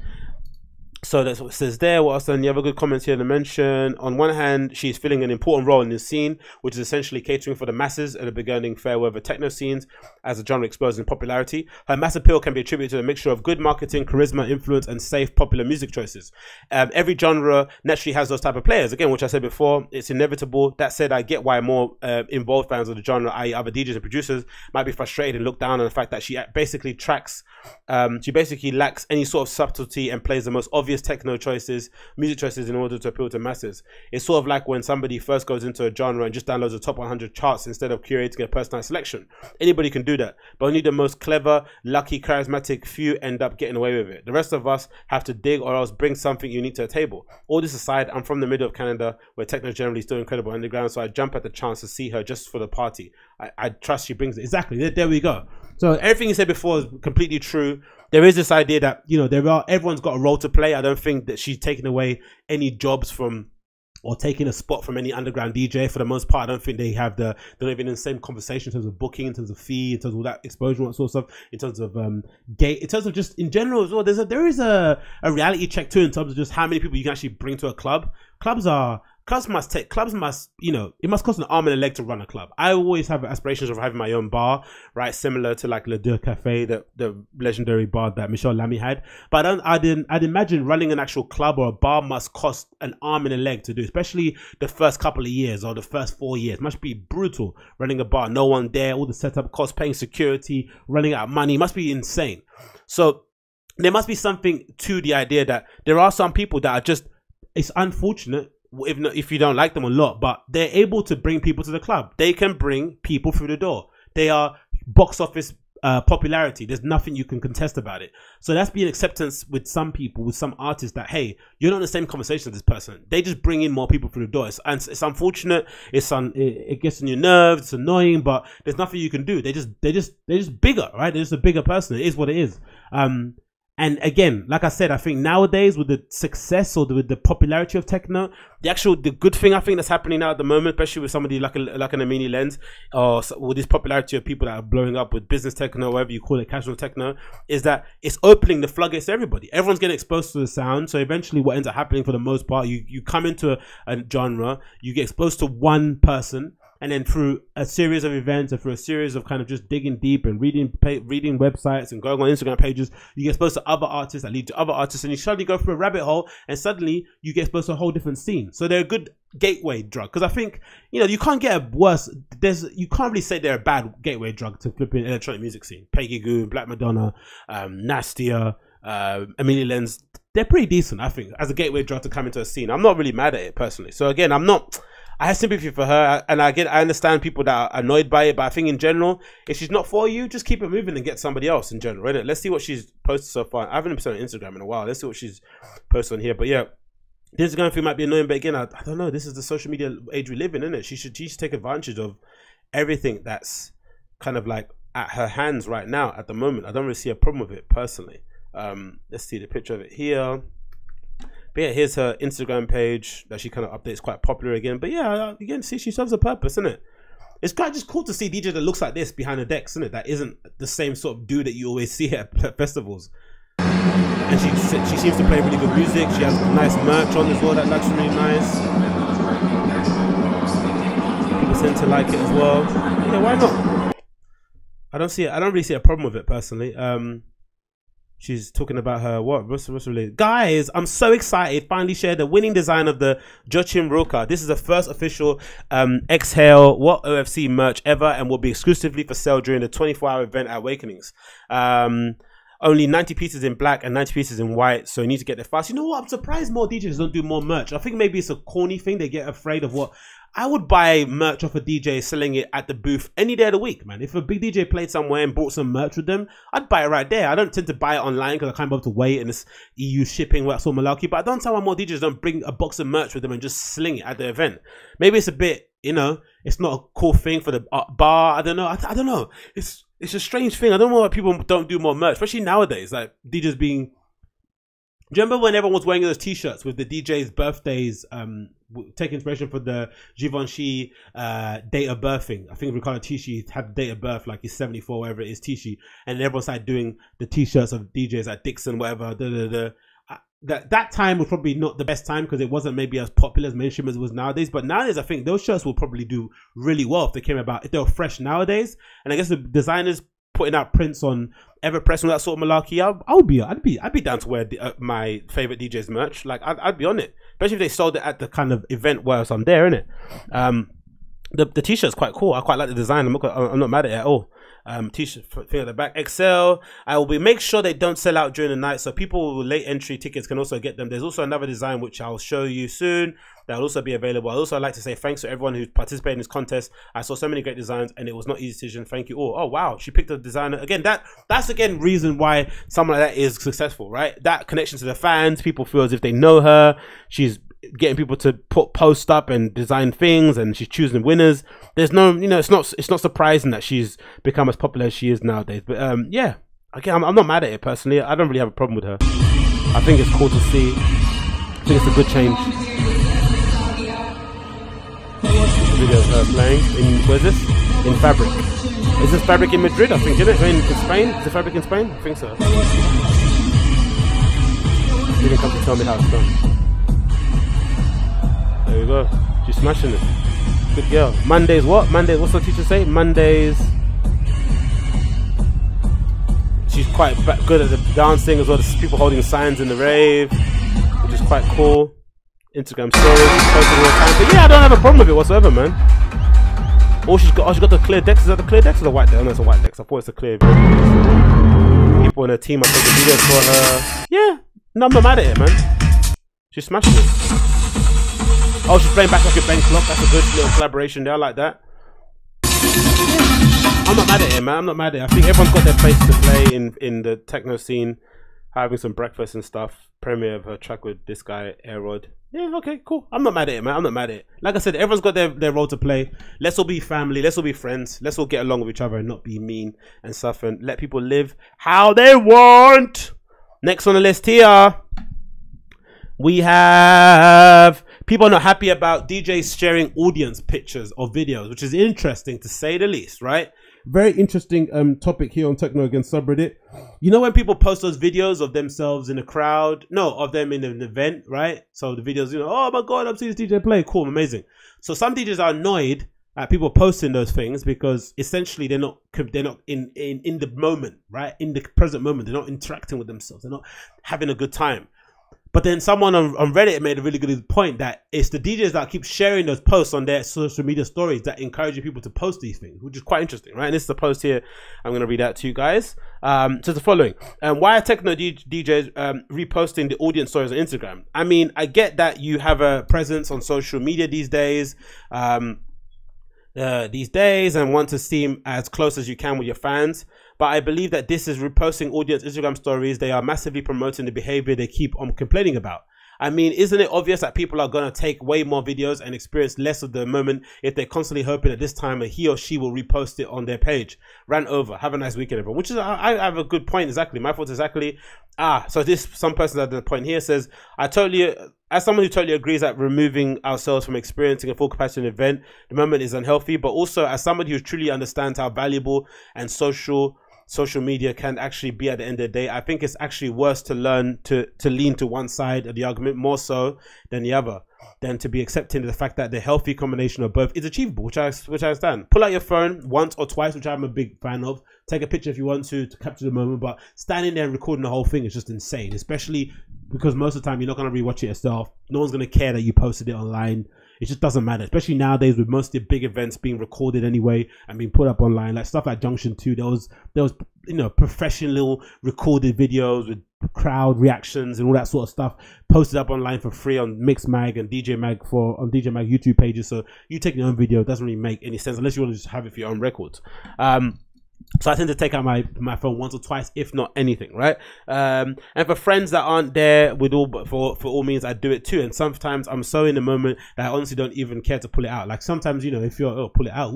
so that's what it says there. What else? And have a good comments here to mention. On one hand, she's filling an important role in this scene, which is essentially catering for the masses and the beginning fair weather techno scenes as a genre explodes in popularity. Her mass appeal can be attributed to a mixture of good marketing, charisma, influence, and safe popular music choices. Um, every genre naturally has those type of players. Again, which I said before, it's inevitable. That said, I get why more uh, involved fans of the genre, i.e., other DJs and producers, might be frustrated and look down on the fact that she basically tracks, um, she basically lacks any sort of subtlety and plays the most obvious obvious techno choices, music choices in order to appeal to masses. It's sort of like when somebody first goes into a genre and just downloads the top 100 charts instead of curating a personalized selection. Anybody can do that, but only the most clever, lucky, charismatic few end up getting away with it. The rest of us have to dig or else bring something unique to the table. All this aside, I'm from the middle of Canada where techno generally is still incredible underground, so I jump at the chance to see her just for the party. I, I trust she brings it. Exactly. There, there we go. So everything you said before is completely true there is this idea that you know there are everyone's got a role to play. I don't think that she's taking away any jobs from or taking a spot from any underground DJ. For the most part, I don't think they have the they're not even in the same conversation in terms of booking, in terms of fee, in terms of all that exposure, and sort of stuff, in terms of um gate, in terms of just in general as well. There's a there is a, a reality check too in terms of just how many people you can actually bring to a club. Clubs are clubs must take clubs must you know it must cost an arm and a leg to run a club. I always have aspirations of having my own bar right similar to like le deux cafe the, the legendary bar that michel lamy had. But i don't i didn't i'd imagine running an actual club or a bar must cost an arm and a leg to do especially the first couple of years or the first four years. Must be brutal running a bar. No one there all the setup costs paying security running out money must be insane. So there must be something to the idea that there are some people that are just it's unfortunate if not, if you don't like them a lot, but they're able to bring people to the club. They can bring people through the door. They are box office uh, popularity. There's nothing you can contest about it. So that's been acceptance with some people, with some artists that hey, you're not in the same conversation as this person. They just bring in more people through the door. It's, and it's unfortunate. It's un, it, it, gets on your nerves. It's annoying, but there's nothing you can do. They just they just they're just bigger, right? They're just a bigger person. It is what it is. Um, And again, like I said, I think nowadays with the success or the, with the popularity of techno, the actual the good thing I think that's happening now at the moment, especially with somebody like a, like an Amelie Lens or with this popularity of people that are blowing up with business techno, whatever you call it, casual techno, is that it's opening the floodgates to everybody. Everyone's getting exposed to the sound. So eventually, what ends up happening for the most part, you you come into a, a genre, you get exposed to one person and then through a series of events and through a series of kind of just digging deep and reading reading websites and going on Instagram pages, you get exposed to other artists that lead to other artists, and you suddenly go through a rabbit hole, and suddenly you get exposed to a whole different scene. So they're a good gateway drug because I think you know you can't get a worse. There's you can't really say they're a bad gateway drug to flipping electronic music scene. Peggy Gou, Black Madonna, um, Nastia, uh, Amelie Lens. They're pretty decent, I think, as a gateway drug to come into a scene. I'm not really mad at it personally. So again, I'm not. I have sympathy for her, and I get, I understand people that are annoyed by it, but I think in general, if she's not for you, just keep it moving and get somebody else in general, right? Let's see what she's posted so far. I haven't been on Instagram in a while. Let's see what she's posted on here. But yeah, this thing might be annoying, but again, I, I don't know. This is the social media age we live in, isn't it? She should, she should take advantage of everything that's kind of like at her hands right now at the moment. I don't really see a problem with it personally. Um, let's see the picture of it here. But yeah, here's her Instagram page that she kind of updates quite popular again. But yeah, again, see, she serves a purpose, isn't it? It's quite just cool to see DJ that looks like this behind the decks, isn't it? That isn't the same sort of dude that you always see at festivals. And she she seems to play really good music. She has nice merch on as well. That looks really nice. People seem to like it as well. Yeah, why not? I don't see. it. I don't really see a problem with it personally. Um, She's talking about her what? What's, what's related? Guys, I'm so excited. Finally shared the winning design of the Joachim Roca. This is the first official um, Exhale What OFC merch ever and will be exclusively for sale during the 24 hour event at Awakenings. Um, only 90 pieces in black and 90 pieces in white, so you need to get there fast. You know what? I'm surprised more DJs don't do more merch. I think maybe it's a corny thing. They get afraid of what I would buy merch off a DJ selling it at the booth any day of the week, man. If a big DJ played somewhere and bought some merch with them, I'd buy it right there. I don't tend to buy it online because I can't bother to wait and it's EU shipping, that's all malarkey. But I don't tell why more DJs don't bring a box of merch with them and just sling it at the event. Maybe it's a bit, you know, it's not a cool thing for the uh, bar. I don't know. I, I don't know. It's it's a strange thing. I don't know why people don't do more merch, especially nowadays. Like DJs being do you remember when everyone was wearing those T-shirts with the DJ's birthdays? Um, take inspiration for the Givenchy uh, date of birthing. I think Riccardo Tisci had date of birth like he's seventy four, whatever it is, Tisci, and everyone started doing the T-shirts of DJs like Dixon, whatever. Da, da, da. That that time was probably not the best time because it wasn't maybe as popular as mainstream as it was nowadays. But nowadays, I think those shirts will probably do really well if they came about if they were fresh nowadays. And I guess the designers putting out prints on Everpress and that sort of malarkey, I, I would be, I'd be, I'd be down to wear uh, my favorite DJ's merch. Like, I'd, I'd, be on it, especially if they sold it at the kind of event where I'm there, innit? Um, the the t-shirt's quite cool. I quite like the design. I'm not, I'm not mad at it at all um, t-shirt thing at the back. Excel. I will be make sure they don't sell out during the night, so people with late entry tickets can also get them. There's also another design which I'll show you soon that will also be available. I also like to say thanks to everyone who participated in this contest. I saw so many great designs, and it was not easy decision. Thank you all. Oh wow, she picked a designer again. That that's again reason why someone like that is successful, right? That connection to the fans. People feel as if they know her. She's getting people to put posts up and design things and she's choosing winners. There's no you know it's not it's not surprising that she's become as popular as she is nowadays but um yeah. Again I'm, I'm not mad at it personally. I don't really have a problem with her. I think it's cool to see. I think it's a good change. Video playing in where's this? In fabric. Is this fabric in madrid? I think isn't it? In, in spain? Is it fabric in spain? I think so. You didn't come to tell me how it's done there we go. She's smashing it. Good girl. Mondays what? Mondays, what's the teacher say? Mondays. She's quite good at the dancing as well as people holding signs in the rave, which is quite cool. Instagram stories. But yeah, I don't have a problem with it whatsoever, man. Oh, she's got, oh, she got the clear decks. Is that the clear decks or the white decks? Oh, it's a white decks. I thought it's a clear. People in her team are taking videos for her. Yeah, no, I'm not mad at it, man. She's smashing it. Oh, she's playing back like a Ben Klock. That's a good little collaboration there. I like that. I'm not mad at it, man. I'm not mad at it. I think everyone's got their place to play in in the techno scene. Having some breakfast and stuff. Premiere of her track with this guy, AIROD. Yeah, okay, cool. I'm not mad at it, man. I'm not mad at it. Like I said, everyone's got their, their role to play. Let's all be family. Let's all be friends. Let's all get along with each other and not be mean and stuff and let people live how they want. Next on the list here, we have people are not happy about DJs sharing audience pictures or videos, which is interesting to say the least, right? Very interesting um topic here on Techno Against subreddit. You know when people post those videos of themselves in a crowd, no, of them in an event, right? So the videos, you know, oh my god, I'm seeing this DJ play, cool, amazing. So some DJs are annoyed at people posting those things because essentially they're not they're not in in in the moment, right? In the present moment, they're not interacting with themselves, they're not having a good time. But then someone on, on Reddit made a really good point that it's the DJs that keep sharing those posts on their social media stories that encouraging people to post these things, which is quite interesting, right? And this is the post here. I'm going to read out to you guys. Um, so the following: um, Why are techno DJs um, reposting the audience stories on Instagram? I mean, I get that you have a presence on social media these days. Um, uh, these days and want to seem as close as you can with your fans. But I believe that this is reposting audience Instagram stories. They are massively promoting the behavior they keep on complaining about. I mean, isn't it obvious that people are going to take way more videos and experience less of the moment if they're constantly hoping that this time that he or she will repost it on their page? Ran over. Have a nice weekend, everyone. Which is, I, I have a good point exactly. My thoughts exactly. Ah, so this, some person at the point here says, I totally, as someone who totally agrees that removing ourselves from experiencing a full capacity event, the moment is unhealthy, but also as somebody who truly understands how valuable and social social media can actually be at the end of the day. I think it's actually worse to learn to to lean to one side of the argument more so than the other, than to be accepting the fact that the healthy combination of both is achievable, which I which I understand. Pull out your phone once or twice, which I'm a big fan of. Take a picture if you want to to capture the moment, but standing there and recording the whole thing is just insane, especially because most of the time you're not going to rewatch it yourself. No one's going to care that you posted it online. It just doesn't matter, especially nowadays with most of the big events being recorded anyway and being put up online. Like stuff like Junction Two, there was there was you know professional recorded videos with crowd reactions and all that sort of stuff posted up online for free on Mixmag and DJ Mag for on DJ Mag YouTube pages. So you take your own video doesn't really make any sense unless you want to just have it for your own records. Um, so I tend to take out my my phone once or twice, if not anything, right? Um, and for friends that aren't there with all, for for all means, I do it too. And sometimes I'm so in the moment that I honestly don't even care to pull it out. Like sometimes, you know, if you're oh pull it out,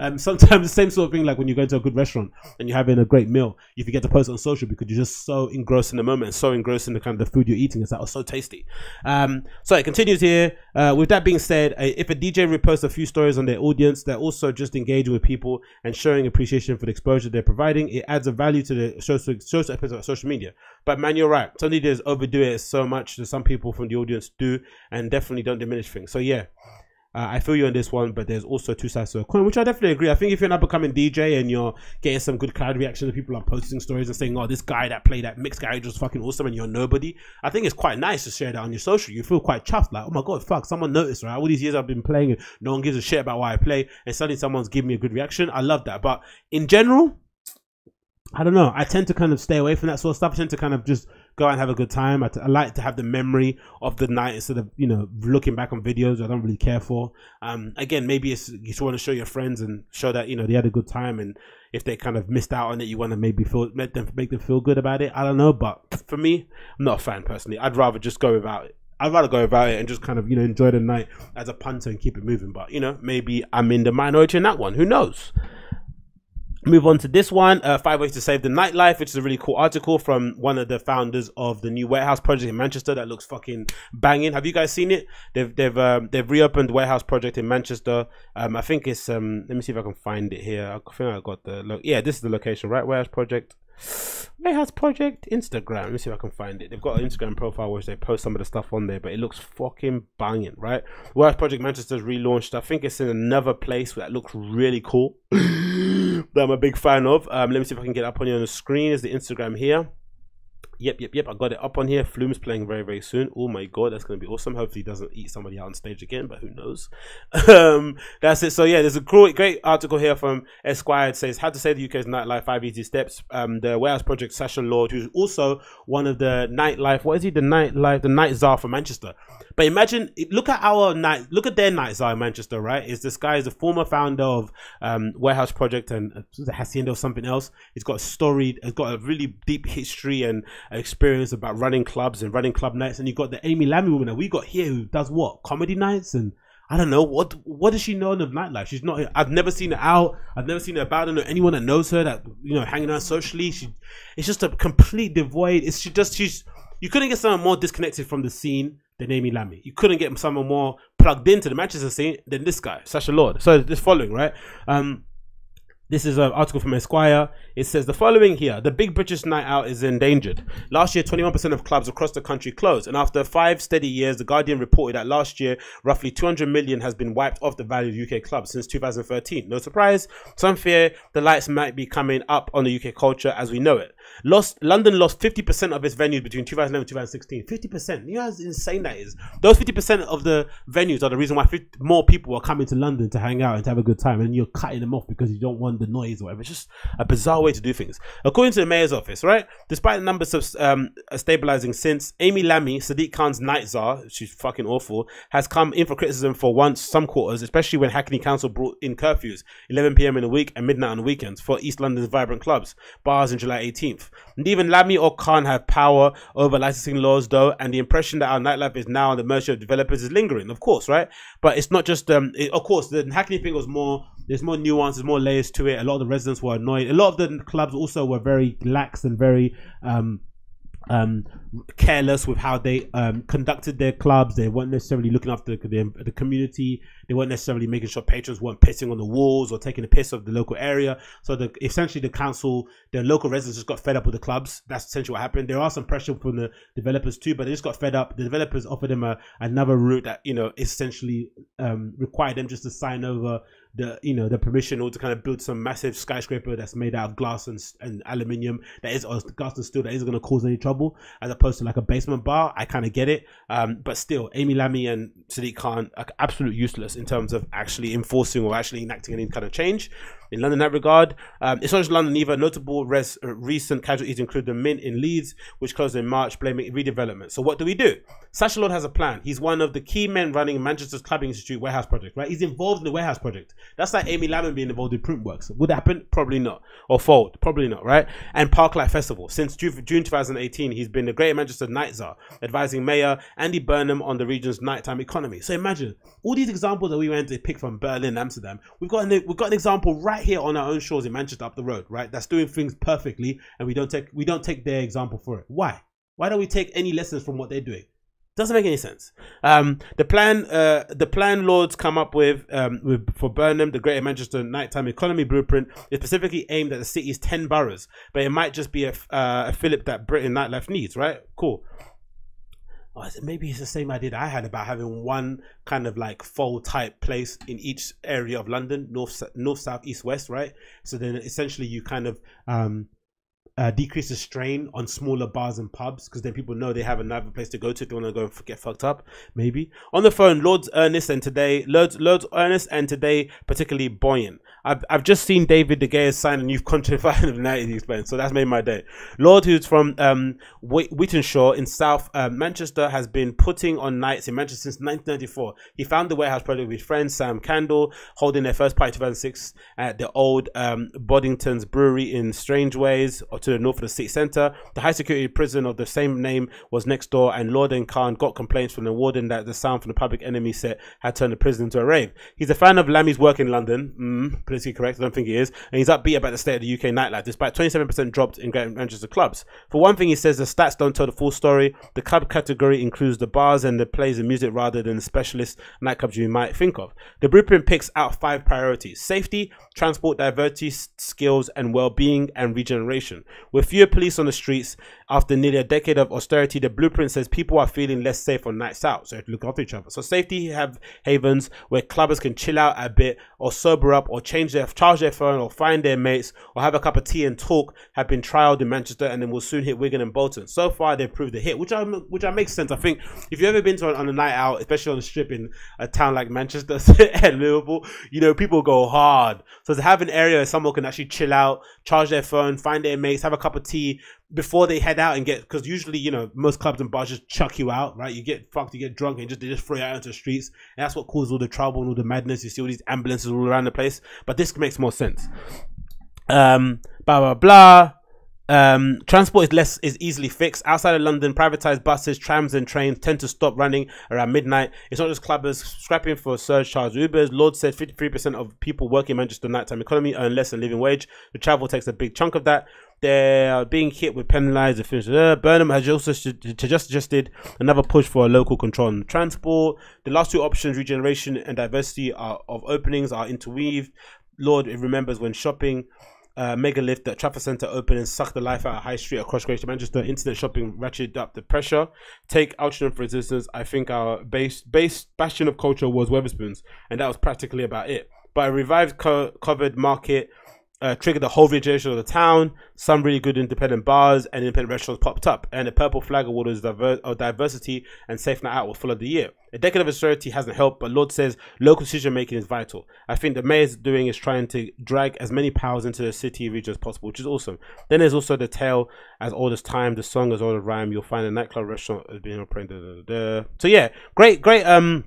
um, sometimes the same sort of thing. Like when you go to a good restaurant and you're having a great meal, you forget to post on social because you're just so engrossed in the moment, so engrossed in the kind of the food you're eating. It's like oh, so tasty. Um, so it continues here. Uh, with that being said, if a DJ reposts a few stories on their audience, they're also just engaging with people and showing appreciation for exposure they're providing. It adds a value to the social, social episode of social media. But man, you're right. Some leaders overdo it so much that some people from the audience do, and definitely don't diminish things. So yeah, uh, I feel you on this one, but there's also two sides to a coin, which I definitely agree. I think if you're not becoming DJ and you're getting some good crowd reaction, people are posting stories and saying, "Oh, this guy that played that mixed garage was fucking awesome," and you're nobody, I think it's quite nice to share that on your social. You feel quite chuffed, like, "Oh my god, fuck, someone noticed, right? All these years I've been playing, and no one gives a shit about why I play, and suddenly someone's giving me a good reaction. I love that. But in general, I don't know. I tend to kind of stay away from that sort of stuff. I tend to kind of just go and have a good time. I like to have the memory of the night instead of you know looking back on videos I don't really care for. Um, again, maybe it's you just want to show your friends and show that you know they had a good time, and if they kind of missed out on it, you want to maybe feel make them make them feel good about it. I don't know, but for me, I'm not a fan personally. I'd rather just go without it. I'd rather go about it and just kind of, you know, enjoy the night as a punter and keep it moving. But, you know, maybe I'm in the minority in that one. Who knows? Move on to this one uh, five ways to save the nightlife which is a really cool article from one of the founders of the new warehouse project in manchester that looks fucking banging have you guys seen it they've they've um, they've reopened warehouse project in manchester um, i think it's um let me see if i can find it here i think i got the look yeah this is the location right warehouse project Warehouse Project Instagram. Let me see if I can find it. They've got an Instagram profile which they post some of the stuff on there, but it looks fucking banging, right? Warehouse Project Manchester's relaunched. I think it's in another place that looks really cool. that I'm a big fan of. Um, let me see if I can get up on you on the screen. Is the Instagram here? Yep, yep, yep. I got it up on here. Flume's playing very, very soon. Oh my god, that's gonna be awesome. Hopefully, he doesn't eat somebody out on stage again, but who knows? um, that's it. So yeah, there's a great, great article here from Esquire. It says how to save the UK's nightlife: five easy steps. Um, the Warehouse Project Sacha Lord, who's also one of the nightlife. What is he? The nightlife, the night czar for Manchester. But imagine, look at our night, look at their night czar in Manchester, right? Is this guy is a former founder of um, Warehouse Project and uh, Hacienda or something else. He's got a story, he's got a really deep history and experience about running clubs and running club nights. And you got the Amy Lamé woman that we got here who does what comedy nights and I don't know what what does she know the nightlife. She's not. I've never seen her out. I've never seen her about. I don't know anyone that knows her that you know hanging out socially. She, it's just a complete devoid. It's she just she's. You couldn't get someone more disconnected from the scene than Amy Lamé. You couldn't get someone more plugged into the Manchester scene than this guy, Sacha Lord. So this following right. Um, this is an article from Esquire. It says the following here The big British night out is endangered. Last year, 21% of clubs across the country closed. And after five steady years, The Guardian reported that last year, roughly 200 million has been wiped off the value of UK clubs since 2013. No surprise, some fear the lights might be coming up on the UK culture as we know it. Lost London lost 50% of its venues between 2011 and 2016. 50%. You know how insane that is? Those 50% of the venues are the reason why 50, more people are coming to London to hang out and to have a good time. And you're cutting them off because you don't want the noise or whatever. It's just a bizarre way to do things. According to the mayor's office, right? Despite the numbers of um, stabilizing since, Amy Lamé, Sadiq Khan's night czar, she's fucking awful, has come in for criticism for once some quarters, especially when Hackney Council brought in curfews, 11 p.m. in the week and midnight on the weekends for East London's vibrant clubs, bars in July 18th. And even Lamé or Khan have power over licensing laws, though, and the impression that our nightlife is now on the mercy of developers is lingering, of course, right? But it's not just, um, it, of course, the Hackney thing was more there's more nuance, there's more layers to it. A lot of the residents were annoyed. A lot of the clubs also were very lax and very um, um, careless with how they um, conducted their clubs. They weren't necessarily looking after the, the, community. They weren't necessarily making sure patrons weren't pissing on the walls or taking a piss of the local area. So the, essentially, the council, the local residents just got fed up with the clubs. That's essentially what happened. There are some pressure from the developers too, but they just got fed up. The developers offered them a, another route that you know essentially um, required them just to sign over the you know the permission or to kind of build some massive skyscraper that's made out of glass and, and aluminium that is or glass and steel that isn't going to cause any trouble as opposed to like a basement bar i kind of get it. Um, but still amy lamé and sadiq khan are absolute useless in terms of actually enforcing or actually enacting any kind of change in London in that regard. Um, it's not just London either. Notable res- uh, recent casualties include the Mint in Leeds, which closed in March, blaming redevelopment. So what do we do? Sacha Lord has a plan. He's one of the key men running Manchester's Clubbing Institute warehouse project, right? He's involved in the warehouse project. That's like Amy Lamé being involved in Printworks. Would happen? Probably not. Or fold? Probably not, right? And Parklife Festival. Since June 2018, he's been the Greater Manchester Night Czar, advising Mayor Andy Burnham on the region's nighttime economy. So imagine all these examples that we went to pick from Berlin, Amsterdam. We've got an, we've got an example right here on our own shores in Manchester up the road, right? That's doing things perfectly, and we don't take we don't take their example for it. Why? Why don't we take any lessons from what they're doing? Doesn't make any sense. Um, the plan, uh, the plan Lords come up with, um, with for Burnham, the Greater Manchester Nighttime Economy Blueprint, is specifically aimed at the city's ten boroughs, but it might just be a, uh, a fillip that Britain nightlife needs. Right? Cool maybe it's the same idea that I had about having one kind of like full type place in each area of London, north, north, south, east, west, right? So then essentially you kind of um, uh, decrease the strain on smaller bars and pubs because then people know they have another place to go to if they want to go and get fucked up. Maybe on the phone, Lords Ernest and today, Lords Lords Ernest and today particularly buoyant. I've I've just seen David De Gea sign a new contract for the United. Explained, so that's made my day. Lord, who's from um in South uh, Manchester, has been putting on nights in Manchester since 1994. He found the warehouse project with his friend Sam Kandel, holding their first party 2006 at the old um, Boddington's Brewery in Strangeways, or to the north of the city centre. The high security prison of the same name was next door, and Lord and Khan got complaints from the warden that the sound from the public enemy set had turned the prison into a rave. He's a fan of Lamé's work in London, mm, politically correct, I don't think he is, and he's upbeat about the state of the UK nightlife, despite 27% dropped in Grand Manchester clubs. For one thing, he says the stats don't tell the full story. The club category includes the bars and the plays and music rather than the specialist nightclubs you might think of. The blueprint picks out five priorities safety, transport, diversity, skills, and well being and regeneration. With fewer police on the streets after nearly a decade of austerity, the blueprint says people are feeling less safe on nights out. So look after each other. So safety have havens where clubbers can chill out a bit or sober up or change their charge their phone or find their mates or have a cup of tea and talk have been trialed in Manchester and then will soon hit Wigan and Bolton. So far they've proved a hit, which I which I makes sense. I think if you've ever been to on a night out, especially on the strip in a town like Manchester and Liverpool, you know people go hard. So to have an area where someone can actually chill out, charge their phone, find their mates, have a cup of tea before they head out and get because usually you know most clubs and bars just chuck you out right you get fucked you get drunk and just they just throw you out into the streets and that's what causes all the trouble and all the madness you see all these ambulances all around the place but this makes more sense um blah blah blah Um, transport is less is easily fixed. Outside of London, privatized buses, trams, and trains tend to stop running around midnight. It's not just clubbers scrapping for surge charge Ubers. Lord said 53% of people working in Manchester nighttime economy earn less than living wage. The travel takes a big chunk of that. They're being hit with penalised. Uh, Burnham has also just suggested another push for a local control on transport. The last two options, regeneration and diversity, are, of openings are interweaved. Lord it remembers when shopping uh, lift at Trafford Centre open and suck the life out of High Street across Greater Manchester. Internet shopping ratcheted up the pressure. Take Altrincham for instance. I think our base base bastion of culture was Wetherspoons, and that was practically about it. But a revived co- covered market uh, triggered the whole regeneration of the town. Some really good independent bars and independent restaurants popped up, and the purple flag award was diver- of diversity and safe night out was full of the year. A decade of austerity hasn't helped, but Lord says local decision making is vital. I think the mayor's doing is trying to drag as many powers into the city region as possible, which is awesome. Then there's also the tale as old as time, the song as old as rhyme. You'll find a nightclub restaurant as being operated. So yeah, great, great. Um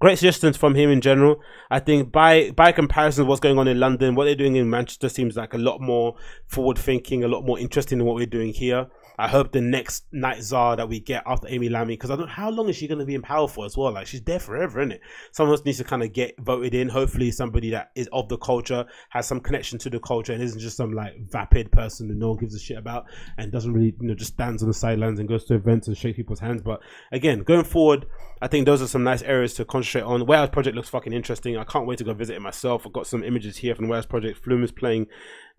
great suggestions from him in general. I think by by comparison, what's going on in London, what they're doing in Manchester seems like a lot more forward thinking, a lot more interesting than what we're doing here. I hope the next night czar that we get after Amy Lamé, because I don't how long is she going to be in power for as well? Like she's there forever, isn't it? Someone else needs to kind of get voted in. Hopefully, somebody that is of the culture, has some connection to the culture, and isn't just some like vapid person that no one gives a shit about and doesn't really, you know, just stands on the sidelines and goes to events and shake people's hands. But again, going forward, I think those are some nice areas to concentrate on. Warehouse Project looks fucking interesting. I can't wait to go visit it myself. I've got some images here from Warehouse Project. Flume is playing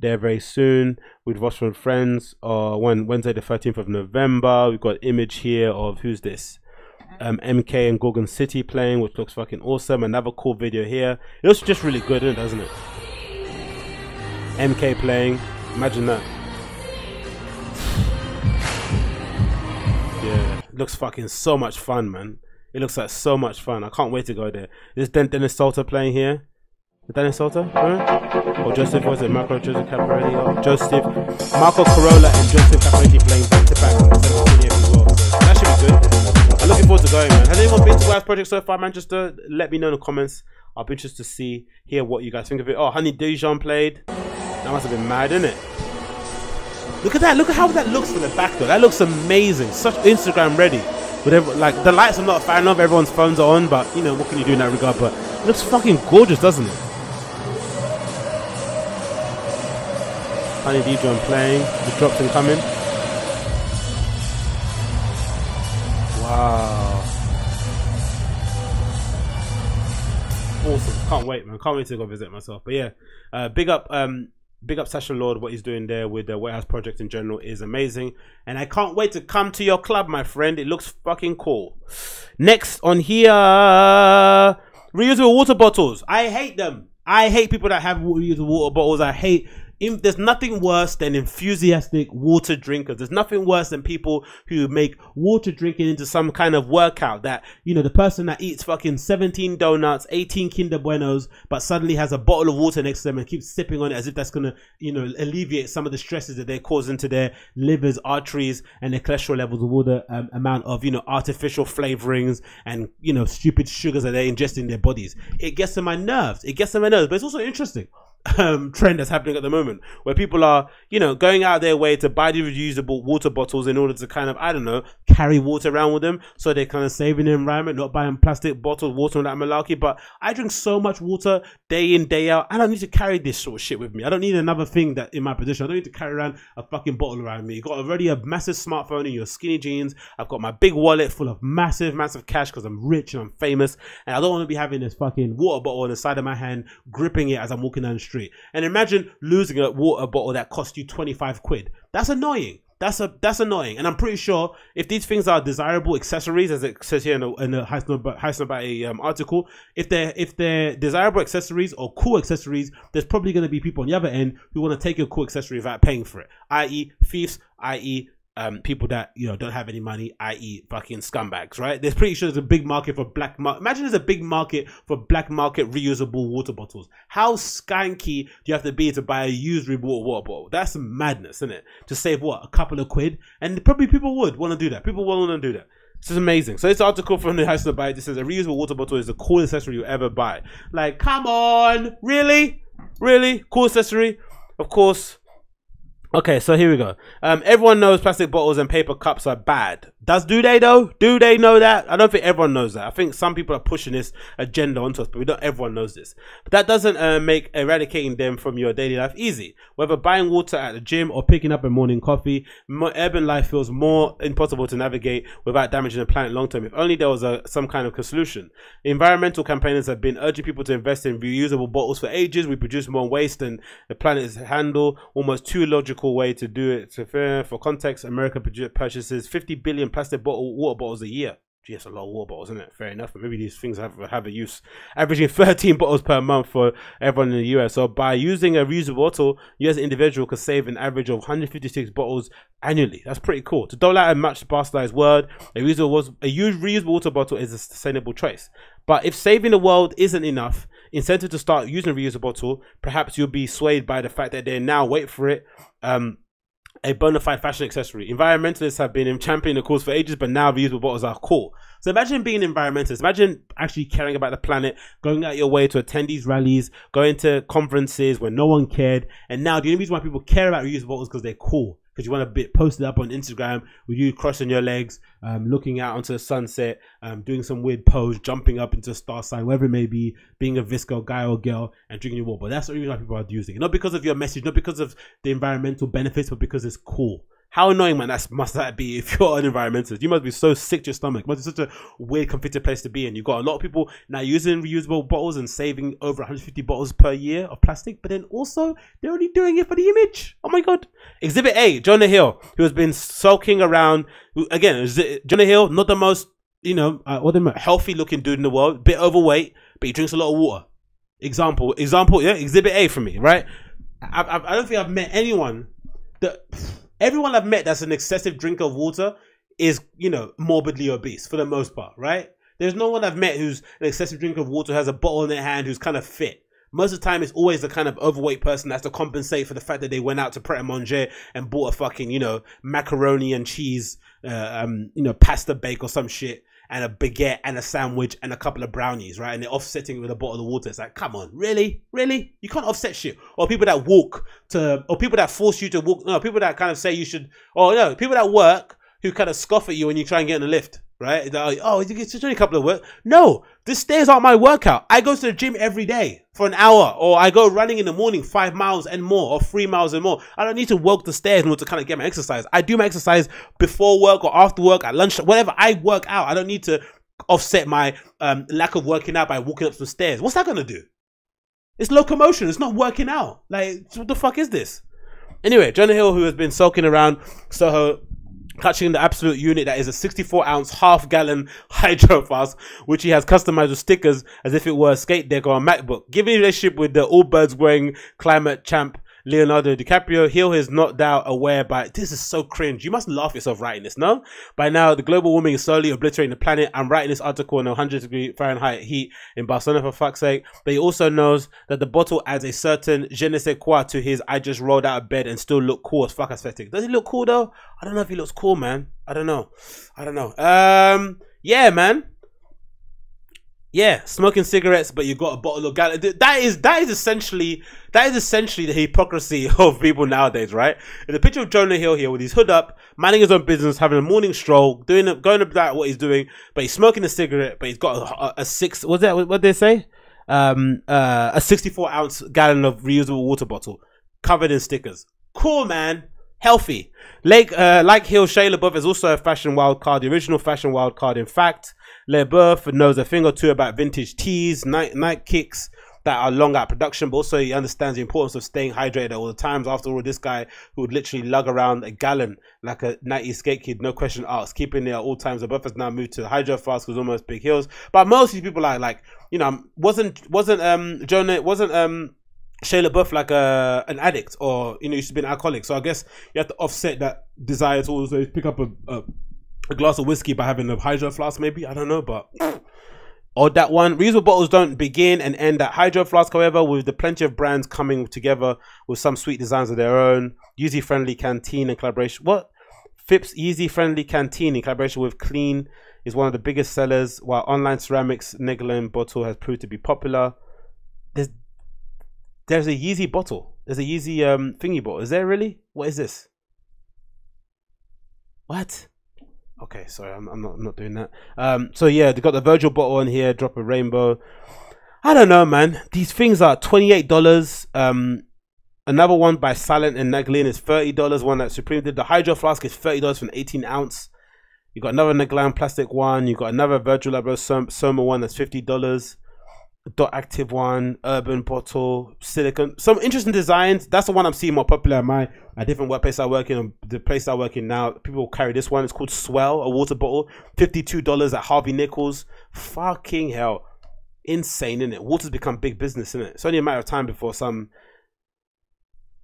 there very soon with Ross from Friends uh, when Wednesday the 13th of November. We've got image here of who's this? Um, MK and Gorgon City playing, which looks fucking awesome. Another cool video here. It looks just really good, it, doesn't it? MK playing. Imagine that. Yeah, looks fucking so much fun, man. It looks like so much fun. I can't wait to go there. Is Denis Sulta playing here? Denis Sulta? Huh? Or Joseph, was it Marco Joseph Capriati? Or oh, Joseph, Marco Carola and Joseph Capriati playing back to back on the 17th as well. So that should be good. I'm looking forward to going, man. Has anyone been to Wise Project so far, Manchester? Let me know in the comments. I'll be interested to see, hear what you guys think of it. Oh, Honey Dijon played. That must have been mad, isn't it? Look at that. Look at how that looks from the back, though. That looks amazing. Such Instagram ready. Whatever, like the lights I'm not a fan of. Everyone's phones are on, but you know what can you do in that regard? But it looks fucking gorgeous, doesn't it? Honey DJ playing, the drops incoming. Wow. Awesome. Can't wait, man. Can't wait to go visit myself. But yeah, uh, big up um, big up Sacha Lord. What he's doing there with the warehouse project in general is amazing, and I can't wait to come to your club, my friend. It looks fucking cool. Next on here, reusable water bottles. I hate them. I hate people that have reusable water bottles. I hate there's nothing worse than enthusiastic water drinkers. There's nothing worse than people who make water drinking into some kind of workout that, you know, the person that eats fucking 17 donuts, 18 Kinder Buenos, but suddenly has a bottle of water next to them and keeps sipping on it as if that's going to, you know, alleviate some of the stresses that they're causing to their livers, arteries, and their cholesterol levels with all the um, amount of, you know, artificial flavorings and, you know, stupid sugars that they ingest in their bodies. It gets to my nerves. It gets to my nerves, but it's also interesting um, trend that's happening at the moment, where people are, you know, going out their way to buy the reusable water bottles in order to kind of, I don't know, carry water around with them, so they're kind of saving the environment, not buying plastic bottled water and that malarkey. But I drink so much water day in day out, I don't need to carry this sort of shit with me. I don't need another thing that in my position. I don't need to carry around a fucking bottle around me. You got already a massive smartphone in your skinny jeans. I've got my big wallet full of massive, massive cash because I'm rich and I'm famous, and I don't want to be having this fucking water bottle on the side of my hand, gripping it as I'm walking down the street street. And imagine losing a water bottle that cost you 25 quid. That's annoying. That's a that's annoying, and I'm pretty sure if these things are desirable accessories, as it says here in the, in the um, article, if they're if they're desirable accessories or cool accessories, there's probably going to be people on the other end who want to take your cool accessory without paying for it, i.e., thieves, i.e., um, people that you know don't have any money, i.e., fucking scumbags, right? There's pretty sure there's a big market for black. Mar- Imagine there's a big market for black market reusable water bottles. How skanky do you have to be to buy a used reusable water bottle? That's madness, isn't it? To save what a couple of quid, and probably people would want to do that. People will want to do that. This is amazing. So this article from the House of Buy this says a reusable water bottle is the coolest accessory you ever buy. Like, come on, really, really cool accessory. Of course, Okay, so here we go. Um, everyone knows plastic bottles and paper cups are bad. Does do they though? Do they know that? I don't think everyone knows that. I think some people are pushing this agenda onto us, but we don't. Everyone knows this. But that doesn't uh, make eradicating them from your daily life easy. Whether buying water at the gym or picking up a morning coffee, urban life feels more impossible to navigate without damaging the planet long term. If only there was a some kind of solution. Environmental campaigners have been urging people to invest in reusable bottles for ages. We produce more waste than the planet is handle. Almost too logical way to do it. To for context, America purchases 50 billion plastic bottle water bottles a year. Gee, a lot of water bottles, isn't it? Fair enough. But maybe these things have have a use. Averaging 13 bottles per month for everyone in the US. So by using a reusable bottle, you as an individual could save an average of 156 bottles annually. That's pretty cool. To dole out a much bastardized word, a reusable was a reusable water bottle is a sustainable choice. But if saving the world isn't enough, incentive to start using a reusable bottle, perhaps you'll be swayed by the fact that they're now wait for it. Um, a bona fide fashion accessory. Environmentalists have been championing the cause for ages, but now reusable bottles are cool. So imagine being an environmentalist. Imagine actually caring about the planet, going out your way to attend these rallies, going to conferences where no one cared. And now the only reason why people care about reusable bottles is because they're cool because you want to be posted up on Instagram with you crossing your legs, um, looking out onto the sunset, um, doing some weird pose, jumping up into a star sign, whatever it may be, being a visco guy or girl, and drinking your water. But that's the reason why people are using it. Not because of your message, not because of the environmental benefits, but because it's cool. How annoying, man, that must that be if you're an environmentalist? You must be so sick to your stomach. It must be such a weird, conflicted place to be in. You've got a lot of people now using reusable bottles and saving over 150 bottles per year of plastic, but then also they're only doing it for the image. Oh my god. Exhibit A, Jonah Hill, who has been sulking around. Again, Jonah Hill, not the most, you know, uh, what the healthy looking dude in the world, bit overweight, but he drinks a lot of water. Example, example, yeah, Exhibit A for me, right? I, I, I don't think I've met anyone that everyone I've met that's an excessive drinker of water is, you know, morbidly obese for the most part, right? There's no one I've met who's an excessive drinker of water, has a bottle in their hand, who's kind of fit. Most of the time, it's always the kind of overweight person that's to compensate for the fact that they went out to Pret a Manger and bought a fucking, you know, macaroni and cheese, uh, um, you know, pasta bake or some shit and a baguette and a sandwich and a couple of brownies, right? And they're offsetting with a bottle of water. It's like, come on, really? Really? You can't offset shit. Or people that walk to, or people that force you to walk, no, people that kind of say you should, or no, people that work who kind of scoff at you when you try and get in the lift right? oh, it's just only a couple of work. No, the stairs aren't my workout. I go to the gym every day for an hour, or I go running in the morning five miles and more, or three miles and more. I don't need to walk the stairs in order to kind of get my exercise. I do my exercise before work or after work, at lunch, whatever. I work out. I don't need to offset my um, lack of working out by walking up some stairs. What's that gonna do? It's locomotion. It's not working out. Like, what the fuck is this? Anyway, Jonah Hill, who has been sulking around Soho clutching the absolute unit that is a 64 ounce half gallon hydro flask which he has customized with stickers as if it were a skate deck or a macbook. Given his relationship with the Allbirds wearing climate champ Leonardo DiCaprio. Hill is not doubt aware by this is so cringe. You must laugh yourself writing this, no? By now, the global warming is slowly obliterating the planet. I'm writing this article in 100 degree Fahrenheit heat in Barcelona for fuck's sake. But he also knows that the bottle adds a certain je ne sais quoi to his I just rolled out of bed and still look cool as fuck aesthetic. Does he look cool though? I don't know if he looks cool, man. I don't know. I don't know. Um, yeah, man yeah, smoking cigarettes, but you got a bottle of gal. That is that is essentially that is essentially the hypocrisy of people nowadays, right? In the picture of Jonah Hill here with his hood up, minding his own business, having a morning stroll, doing going about what he's doing, but he's smoking a cigarette, but he's got a, a, a six. What's that? What they say? Um, uh, a sixty-four ounce gallon of reusable water bottle covered in stickers. Cool, man healthy. Like, uh, like Hill, Shia LaBeouf is also a fashion wild card, the original fashion wild card. In fact, LaBeouf knows a thing or two about vintage tees, night, night kicks that are long out production, but also he understands the importance of staying hydrated all the times. After all, this guy who would literally lug around a gallon like a 90s skate kid, no question asked, keeping it at all times. LaBeouf has now moved to hydro flask with almost big heels. But most of these people are like, you know, wasn't wasn't um Jonah wasn't um Shia LaBeouf like a an addict or you know used to be an alcoholic. So I guess you have to offset that desire to also pick up a, a, a glass of whiskey by having a hydro flask. Maybe I don't know, but or that one. Reusable bottles don't begin and end at hydro flask. However, with the plenty of brands coming together with some sweet designs of their own, Yeezy friendly canteen and collaboration. What Phipps Easy friendly canteen in collaboration with Clean is one of the biggest sellers, while online ceramics Nalgene bottle has proved to be popular. There's there's a Yeezy bottle. There's a Yeezy um thingy bottle. Is there really? What is this? What? Okay, sorry, I'm, I'm not I'm not doing that. Um, so yeah, they got the Virgil bottle on here. Drop a rainbow. I don't know, man. These things are twenty eight dollars. Um, another one by Silent and Nalgene is thirty dollars. One that Supreme did. The Hydro Flask is thirty dollars for an eighteen ounce. You got another Nalgene plastic one. You got another Virgil Abloh Soma one that's fifty dollars dot active one, urban bottle, silicon. Some interesting designs. That's the one I'm seeing more popular my a different workplace I work in. Um, the place I work in now, people carry this one. It's called Swell, a water bottle, fifty-two dollars at Harvey Nichols. Fucking hell, insane, isn't it? Water's become big business, isn't it? It's only a matter of time before some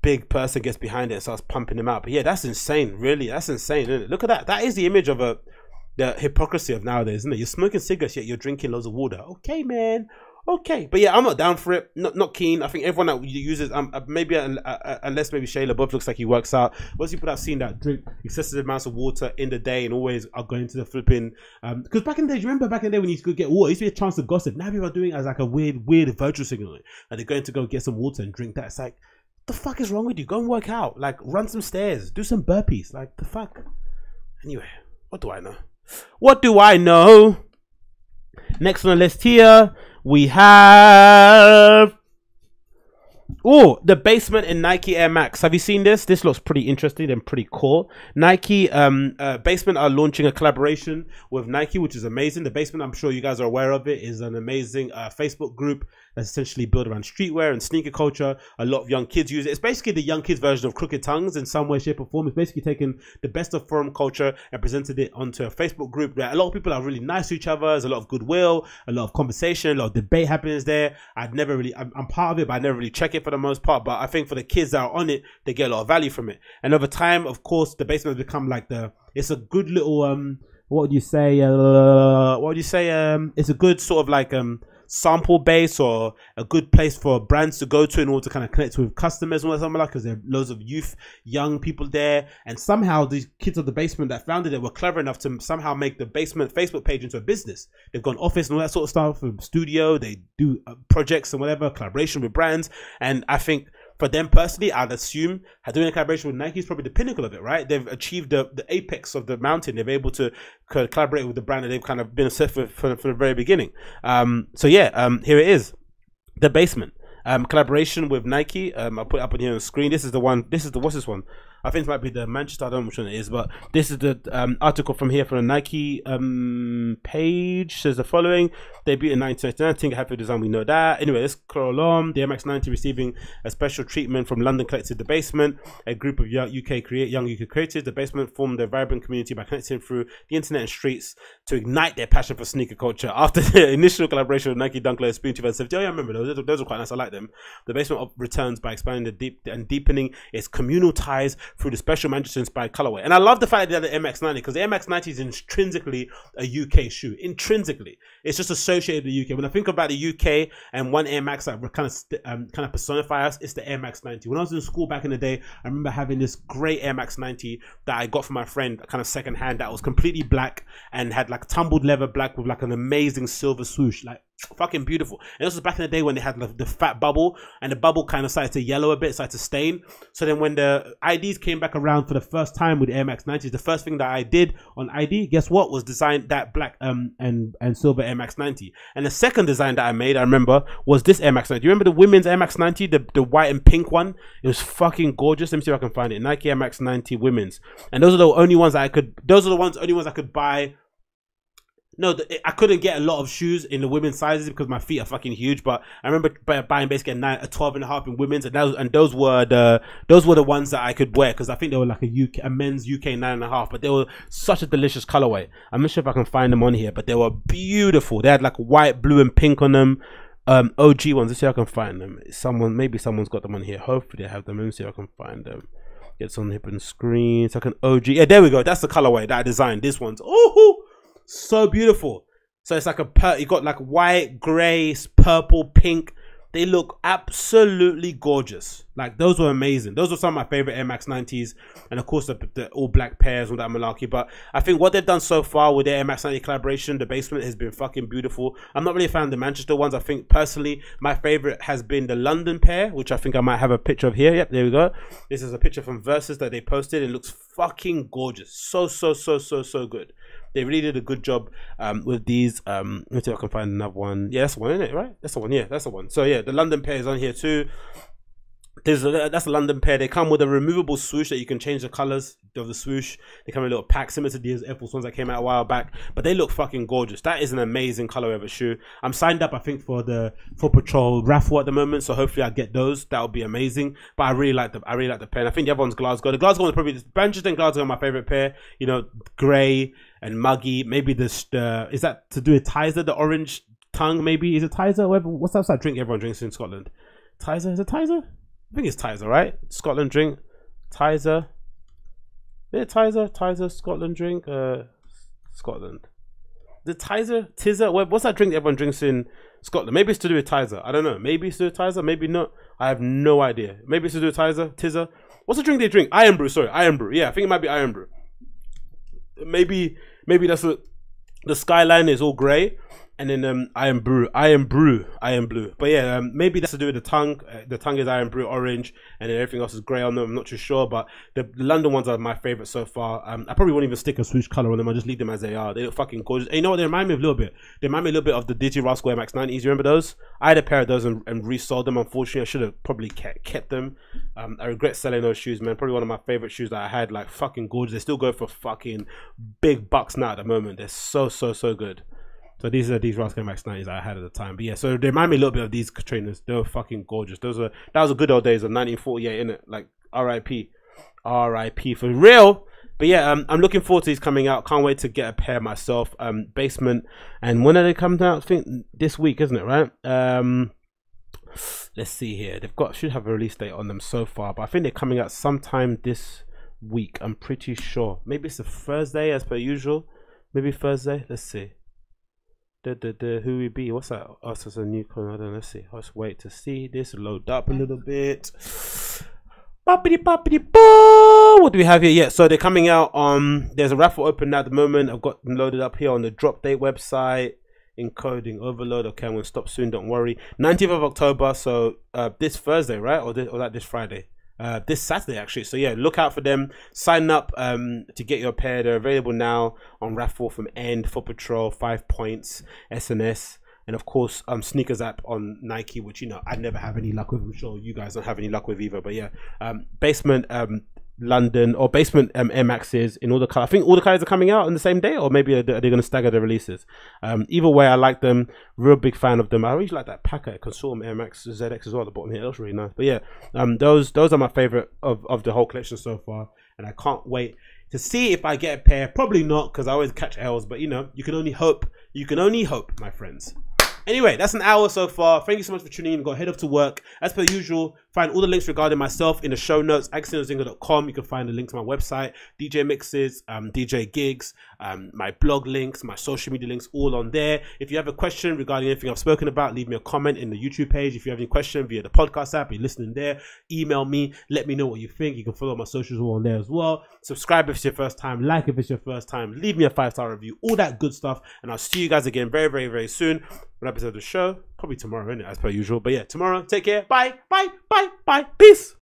big person gets behind it and starts pumping them out. But yeah, that's insane. Really, that's insane, isn't it? Look at that. That is the image of a the hypocrisy of nowadays, isn't it? You're smoking cigarettes yet you're drinking loads of water. Okay, man okay. But yeah, I'm not down for it. Not not keen. I think everyone that uses um uh, maybe unless maybe Shia LaBeouf looks like he works out. Most people I've seen that drink excessive amounts of water in the day and always are going to the flipping. Um, because back in the day, remember back in the day when you could get water, it used to be a chance to gossip. Now people are doing it as like a weird weird virtual signal, and they're going to go get some water and drink that. It's like. The fuck is wrong with you? Go and work out. Like, run some stairs, do some burpees. Like, the fuck. Anyway, what do I know? What do I know? Next on the list here, we have Oh, the basement in Nike Air Max. Have you seen this? This looks pretty interesting and pretty cool. Nike um, uh, Basement are launching a collaboration with Nike, which is amazing. The Basement, I'm sure you guys are aware of it, is an amazing uh, Facebook group that's essentially built around streetwear and sneaker culture. A lot of young kids use it. It's basically the young kids version of Crooked Tongues in some way, shape, or form. It's basically taken the best of forum culture and presented it onto a Facebook group where a lot of people are really nice to each other. There's a lot of goodwill, a lot of conversation, a lot of debate happens there. I'd never really, I'm, I'm part of it, but I never really check it for the most part. But I think for the kids that are on it, they get a lot of value from it. And over time, of course, the basement has become like the, it's a good little, um, what would you say? Uh, what would you say? Um, it's a good sort of like um sample base or a good place for brands to go to in order to kind of connect with customers or something like because there are loads of youth, young people there. And somehow these kids of the basement that founded it were clever enough to somehow make the basement Facebook page into a business. They've got an office and all that sort of stuff, studio, they do uh, projects and whatever, collaboration with brands. And I think for them personally, I'd assume doing a collaboration with Nike is probably the pinnacle of it, right? They've achieved the, the apex of the mountain. They're able to collaborate with the brand that they've kind of been a for, for, for the very beginning. Um, so yeah, um, here it is, the basement. Um, collaboration with Nike. Um, I'll put it up on here on the screen. This is the one. This is the what's this one? I think it might be the Manchester. I don't know which one it is, but this is the um, article from here from the Nike um, page. Says the following: Debut in 1999. Happy design. We know that. Anyway, let's scroll on. The MX90 receiving a special treatment from London Collective The Basement, a group of young UK create young UK creators. The Basement formed a vibrant community by connecting through the internet and streets to ignite their passion for sneaker culture. After the initial collaboration with Nike Dunk Low Spoon 2017, oh, yeah, I remember those. Those, are quite nice. I like them. The Basement returns by expanding the deep and deepening its communal ties through the special Manchester inspired colorway. And I love the fact that they had the MX90 because the MX90 is intrinsically a UK shoe. Intrinsically, it's just associated with the UK. When I think about the UK and one Air Max that kind of um, kind of personify us, it's the Air Max 90. When I was in school back in the day, I remember having this great Air Max 90 that I got from my friend, kind of secondhand, that was completely black and had like tumbled leather black with like an amazing silver swoosh. Like fucking beautiful. And this was back in the day when they had the, the, fat bubble, and the bubble kind of started to yellow a bit, started to stain. So then when the IDs came back around for the first time with Air Max 90s, the first thing that I did on ID, guess what, was design that black um and and silver Air Max 90. And the second design that I made, I remember, was this Air Max 90. Do you remember the women's Air Max 90, the, the white and pink one? It was fucking gorgeous. Let me see if I can find it. Nike Air Max 90 women's. And those are the only ones I could, those are the ones, only ones I could buy no, the, I couldn't get a lot of shoes in the women's sizes because my feet are fucking huge. But I remember buying basically a, nine, a 12 and a half in women's, and those and those were the those were the ones that I could wear because I think they were like a UK a men's UK nine and a half. But they were such a delicious colorway. I'm not sure if I can find them on here, but they were beautiful. They had like white, blue, and pink on them. Um, OG ones. Let's see if I can find them. Someone maybe someone's got them on here. Hopefully I have them. Let me see if I can find them. Get some hip and screen. So I can OG. Yeah, there we go. That's the colorway that I designed. This one's oh so beautiful. So it's like a per you got like white, grey, purple, pink. They look absolutely gorgeous. Like those were amazing. Those were some of my favorite Air Max 90s, and of course the, the all black pairs, all that malarkey. But I think what they've done so far with their Air Max 90 collaboration, the basement has been fucking beautiful. I'm not really a fan of the Manchester ones. I think personally, my favorite has been the London pair, which I think I might have a picture of here. Yep, there we go. This is a picture from Versus that they posted. It looks fucking gorgeous. So so so so so good. They really did a good job um, with these. Um, let me see if I can find another one. Yeah, that's the one, isn't it? Right? That's the one. Yeah, that's the one. So yeah, the London pair is on here too. There's a, that's a London pair. They come with a removable swoosh that you can change the colors of the swoosh. They come in a little pack similar to these Air Force ones that came out a while back, but they look fucking gorgeous. That is an amazing color of a shoe. I'm signed up, I think, for the Foot Patrol raffle at the moment, so hopefully I get those. That would be amazing. But I really like the I really like the pen. I think the other one's Glasgow. The Glasgow one's probably Manchester and Glasgow are my favorite pair. You know, grey and muggy. Maybe this uh, is that to do with Tizer, the orange tongue. Maybe is it Tizer? What's that drink everyone drinks in Scotland? Tizer is it Tizer? I think it's Tizer, right? Scotland drink. Tizer. Yeah, Tizer. Tizer Scotland drink. Uh, Scotland. The Tizer, Tizer. What's that drink everyone drinks in Scotland? Maybe it's to do with Tizer. I don't know. Maybe it's to do with Tizer. Maybe not. I have no idea. Maybe it's to do with Tizer. Tizer. What's the drink they drink? Iron brew. Sorry, Iron brew. Yeah, I think it might be Iron brew. Maybe, maybe that's a. The skyline is all grey and then um, Irn-Bru, Iron Brew, Irn-Bru. But yeah, um, maybe that's to do with the tongue. Uh, the tongue is Irn-Bru orange, and then everything else is grey on them. I'm not too sure, but the London ones are my favorite so far. Um, I probably won't even stick a swoosh color on them. I'll just leave them as they are. They look fucking gorgeous. And you know what? They remind me a little bit. They remind me a little bit of the Dizzee Rascal Max 90s. You remember those? I had a pair of those and, and resold them. Unfortunately, I should have probably kept, kept them. Um, I regret selling those shoes, man. Probably one of my favorite shoes that I had. Like fucking gorgeous. They still go for fucking big bucks now at the moment. They're so so so good. So these are these Rascal Max 90s I had at the time. But yeah, so they remind me a little bit of these trainers. They were fucking gorgeous. Those are that was a good old days of 1948, in it. Like R.I.P. R.I.P. for real. But yeah, um, I'm looking forward to these coming out. Can't wait to get a pair myself. Um, basement, and when are they coming out? I think this week, isn't it? Right? Um, let's see here. They've got should have a release date on them so far, but I think they're coming out sometime this week. I'm pretty sure. Maybe it's a Thursday as per usual. Maybe Thursday. Let's see. The, the, the who we be? What's that? Us as a new I don't know. Let's see. Let's wait to see this load up a little bit. Boppity boppity boo! What do we have here? Yeah, so they're coming out on. There's a raffle open at the moment. I've got them loaded up here on the drop date website. Encoding overload. Okay, I'm gonna stop soon. Don't worry. 19th of October. So uh, this Thursday, right? Or this, or that this Friday? Uh, this Saturday actually. So yeah, look out for them. Sign up um, to get your pair. They're available now on raffle from End, Foot Patrol, Five Points, SNS. And of course, um, sneakers app on Nike, which you know I never have any luck with. I'm sure you guys don't have any luck with either. But yeah, um, basement um, London or Basement um, Air Maxes in all the colors. I think all the colors are coming out on the same day, or maybe are they, they going to stagger the releases? Um, either way, I like them. Real big fan of them. I really like that Packer Consortium Air Max ZX as well. The bottom here, that's really nice. But yeah, um, those those are my favorite of of the whole collection so far, and I can't wait to see if I get a pair. Probably not because I always catch L's, but you know, you can only hope. You can only hope, my friends. Anyway, that's an hour so far. Thank you so much for tuning in. Go head off to work. As per usual, find all the links regarding myself in the show notes, agostinhozinga.com. You can find the link to my website, DJ mixes, um, DJ gigs, um, my blog links, my social media links, all on there. If you have a question regarding anything I've spoken about, leave me a comment in the YouTube page. If you have any question via the podcast app, you're listening there, email me. Let me know what you think. You can follow my socials all on there as well. Subscribe if it's your first time. Like if it's your first time. Leave me a five star review. All that good stuff. And I'll see you guys again very, very, very soon an episode of the show. Probably tomorrow, innit? As per usual. But yeah, tomorrow. Take care. Bye. Bye. Bye. Bye. Peace.